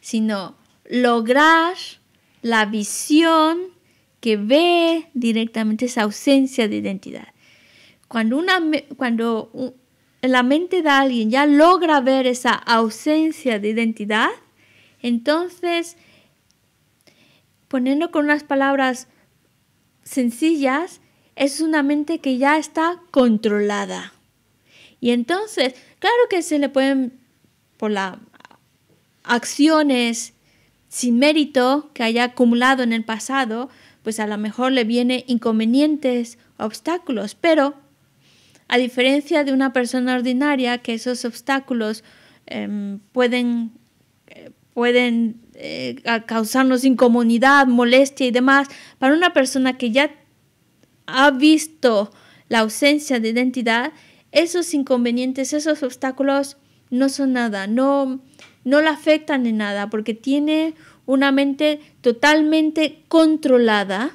sino lograr la visión que ve directamente esa ausencia de identidad cuando una cuando la mente de alguien ya logra ver esa ausencia de identidad entonces poniendo con unas palabras sencillas, es una mente que ya está controlada. Y entonces, claro que se le pueden, por las acciones sin mérito que haya acumulado en el pasado, pues a lo mejor le vienen inconvenientes, obstáculos, pero a diferencia de una persona ordinaria, que esos obstáculos em, pueden, eh, pueden eh, causarnos incomodidad, molestia y demás, para una persona que ya ha visto la ausencia de identidad, esos inconvenientes, esos obstáculos no son nada, no, no le afectan en nada, porque tiene una mente totalmente controlada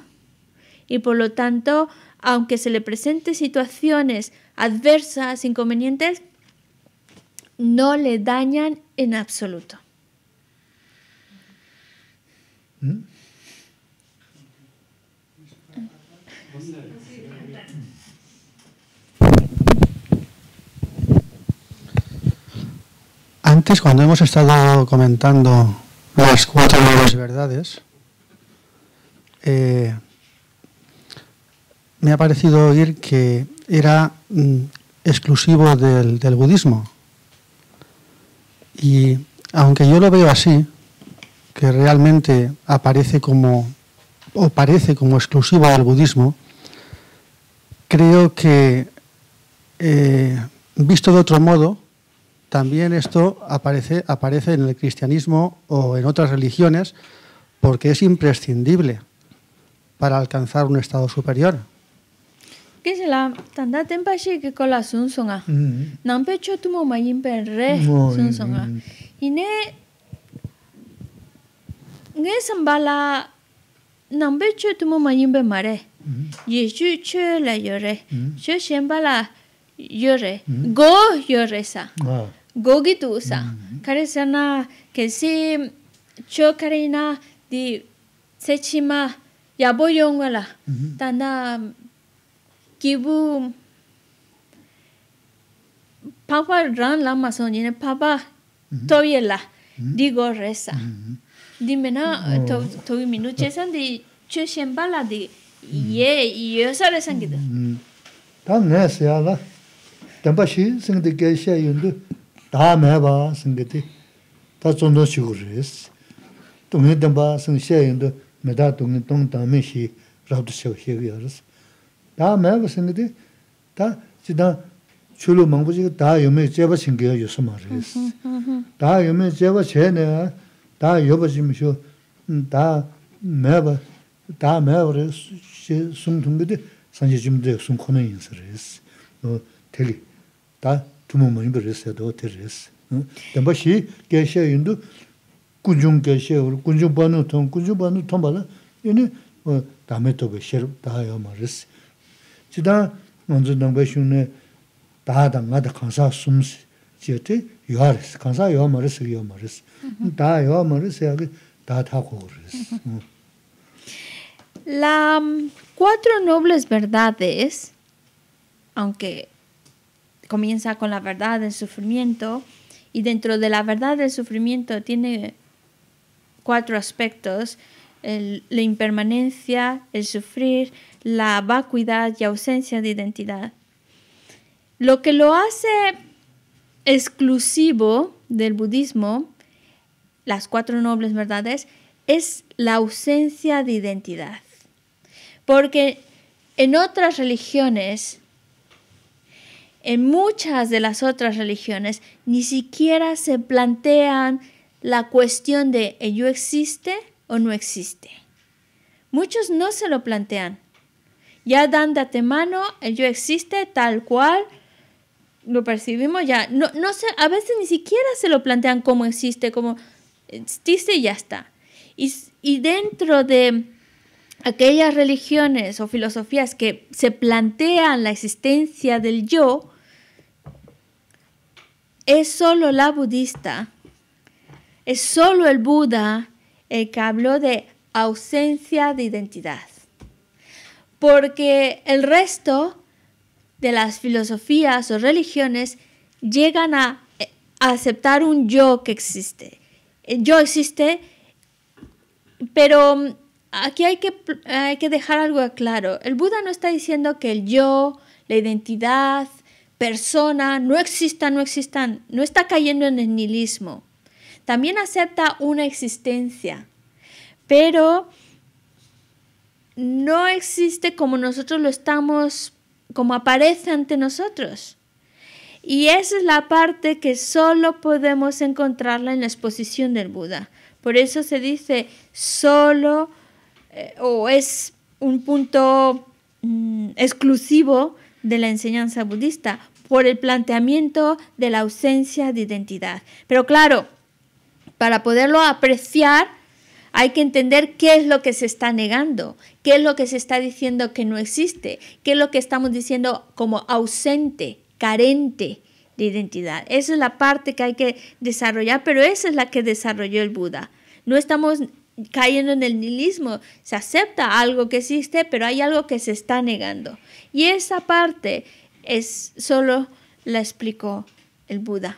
y por lo tanto, aunque se le presente situaciones adversas, inconvenientes, no le dañan en absoluto. Antes, cuando hemos estado comentando las cuatro nuevas verdades, eh, me ha parecido oír que era exclusivo del, del budismo. Y aunque yo lo veo así, que realmente aparece como o parece como exclusivo del budismo, creo que eh, visto de otro modo, también esto aparece, aparece en el cristianismo o en otras religiones porque es imprescindible para alcanzar un estado superior. kisi la tanda tenpa shi ki kola sun sunga nampe cho tumo ma yinpe re sun sunga ine nge samba la nampe cho tumo ma yinpe ma re ye chu cho la yo re cho shenpa la yo re go yo re sa go gi tu sa kare sana kesi cho kare ina di sechima yabo yongwa la tanda kibu papa ran lama so ni papa toyela digo resa dimena to to minu chesan di chöshen bala di ye yösa resan gida ta ne ya la damba shi sing de ge she yun du da me ba sing de ta zon do shi res tu me damba sing she yun du me da tu ngi tong da me shi ra du she she res 다 매바 생게티. 다 지다 출로 망부지 다 요메 제바 생게 요소 말이스. 다 요메 제바 제네 다 여버지미쇼 다 매바 다 매버레 숨둥게데 산지 좀데 숨 코는 인서레스 어 되게 다 두모모니 버렸어도 되레스 어 담바시 개셔인도 군중 개셔 군중 반우 통 군중 반우 통 발라 얘네 어 다음에 또 베셔 다요 말스 지다 먼저 넘버슈네 다다 나다 간사 숨스 지어테 요하레스 간사 요 말스 요 말스 다요 말스 야게 다 타고 그랬어 어. Las cuatro nobles verdades, aunque comienza con la verdad del sufrimiento, y dentro de la verdad del sufrimiento tiene cuatro aspectos, el- la impermanencia, el sufrir, la vacuidad y ausencia de identidad. Lo que lo hace exclusivo del budismo, las cuatro nobles verdades, es la ausencia de identidad. Porque en otras religiones, en muchas de las otras religiones, ni siquiera se plantean la cuestión de ¿el yo existe o no existe? Muchos no se lo plantean. Ya dan de antemano, el yo existe tal cual, lo percibimos ya. No, no sé, a veces ni siquiera se lo plantean cómo existe, como existe y ya está. Y, y dentro de aquellas religiones o filosofías que se plantean la existencia del yo, es solo la budista, es solo el Buda el que habló de ausencia de identidad. Porque el resto de las filosofías o religiones llegan a, eh, aceptar un yo que existe. El yo existe, pero mm, aquí hay que, hay que dejar algo claro. El Buda no está diciendo que el yo, la identidad, persona, no existan, no existan. No está cayendo en el nihilismo. También acepta una existencia, pero no existe como nosotros lo estamos, como aparece ante nosotros. Y esa es la parte que solo podemos encontrarla en la exposición del Buda. Por eso se dice solo eh, o es un punto mm, exclusivo de la enseñanza budista por el planteamiento de la ausencia de identidad. Pero claro, para poderlo apreciar hay que entender qué es lo que se está negando, qué es lo que se está diciendo que no existe, qué es lo que estamos diciendo como ausente, carente de identidad. Esa es la parte que hay que desarrollar, pero esa es la que desarrolló el Buda. No estamos cayendo en el nihilismo, se acepta algo que existe, pero hay algo que se está negando. Y esa parte es solo la explicó el Buda.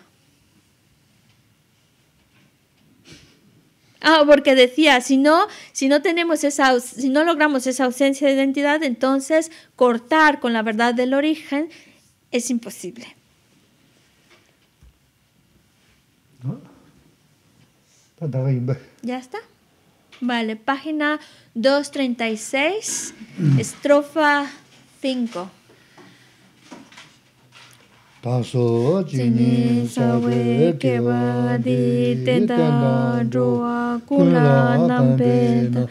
Ah, porque decía, si no, si no tenemos esa, si no logramos esa ausencia de identidad, entonces cortar con la verdad del origen es imposible. ¿Ya está? Vale, página 236, estrofa 5. 다소 Tini 지니 sawe 사베 keba di 케바디 tenda 텐다 roa 조아 kula 쿨라 nampeta 남베나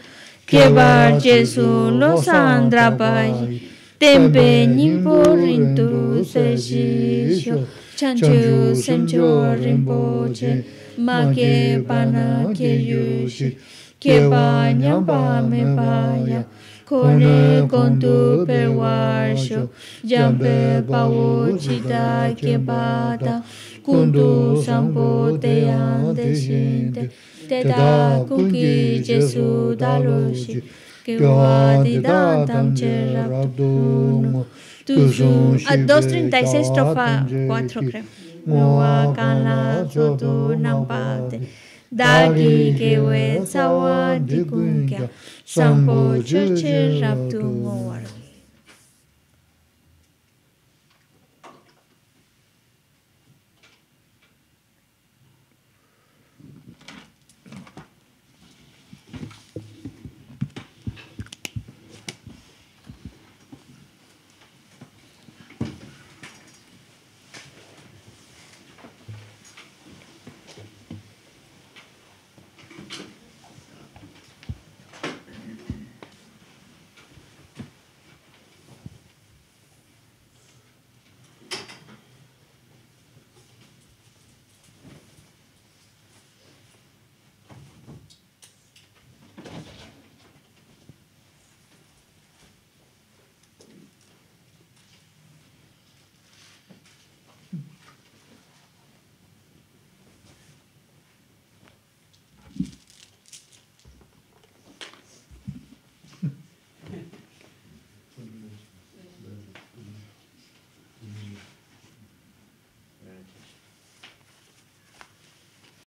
keba jesu lo sandra bai tempe nimpo rintu se shisho chanchu semcho rinpoche ma ke pana ke yushi keba nyamba me baya kone kontu perwasho jambe bawo chita kebata kundu sampo te ande shinte te da kungi jesu daloshi kewa di da tam che raptuno Tuzun, a 236 estrofa 4 creo. Moa kala zotu nampate. Dagi kewe sawa sampo chu chi rab tu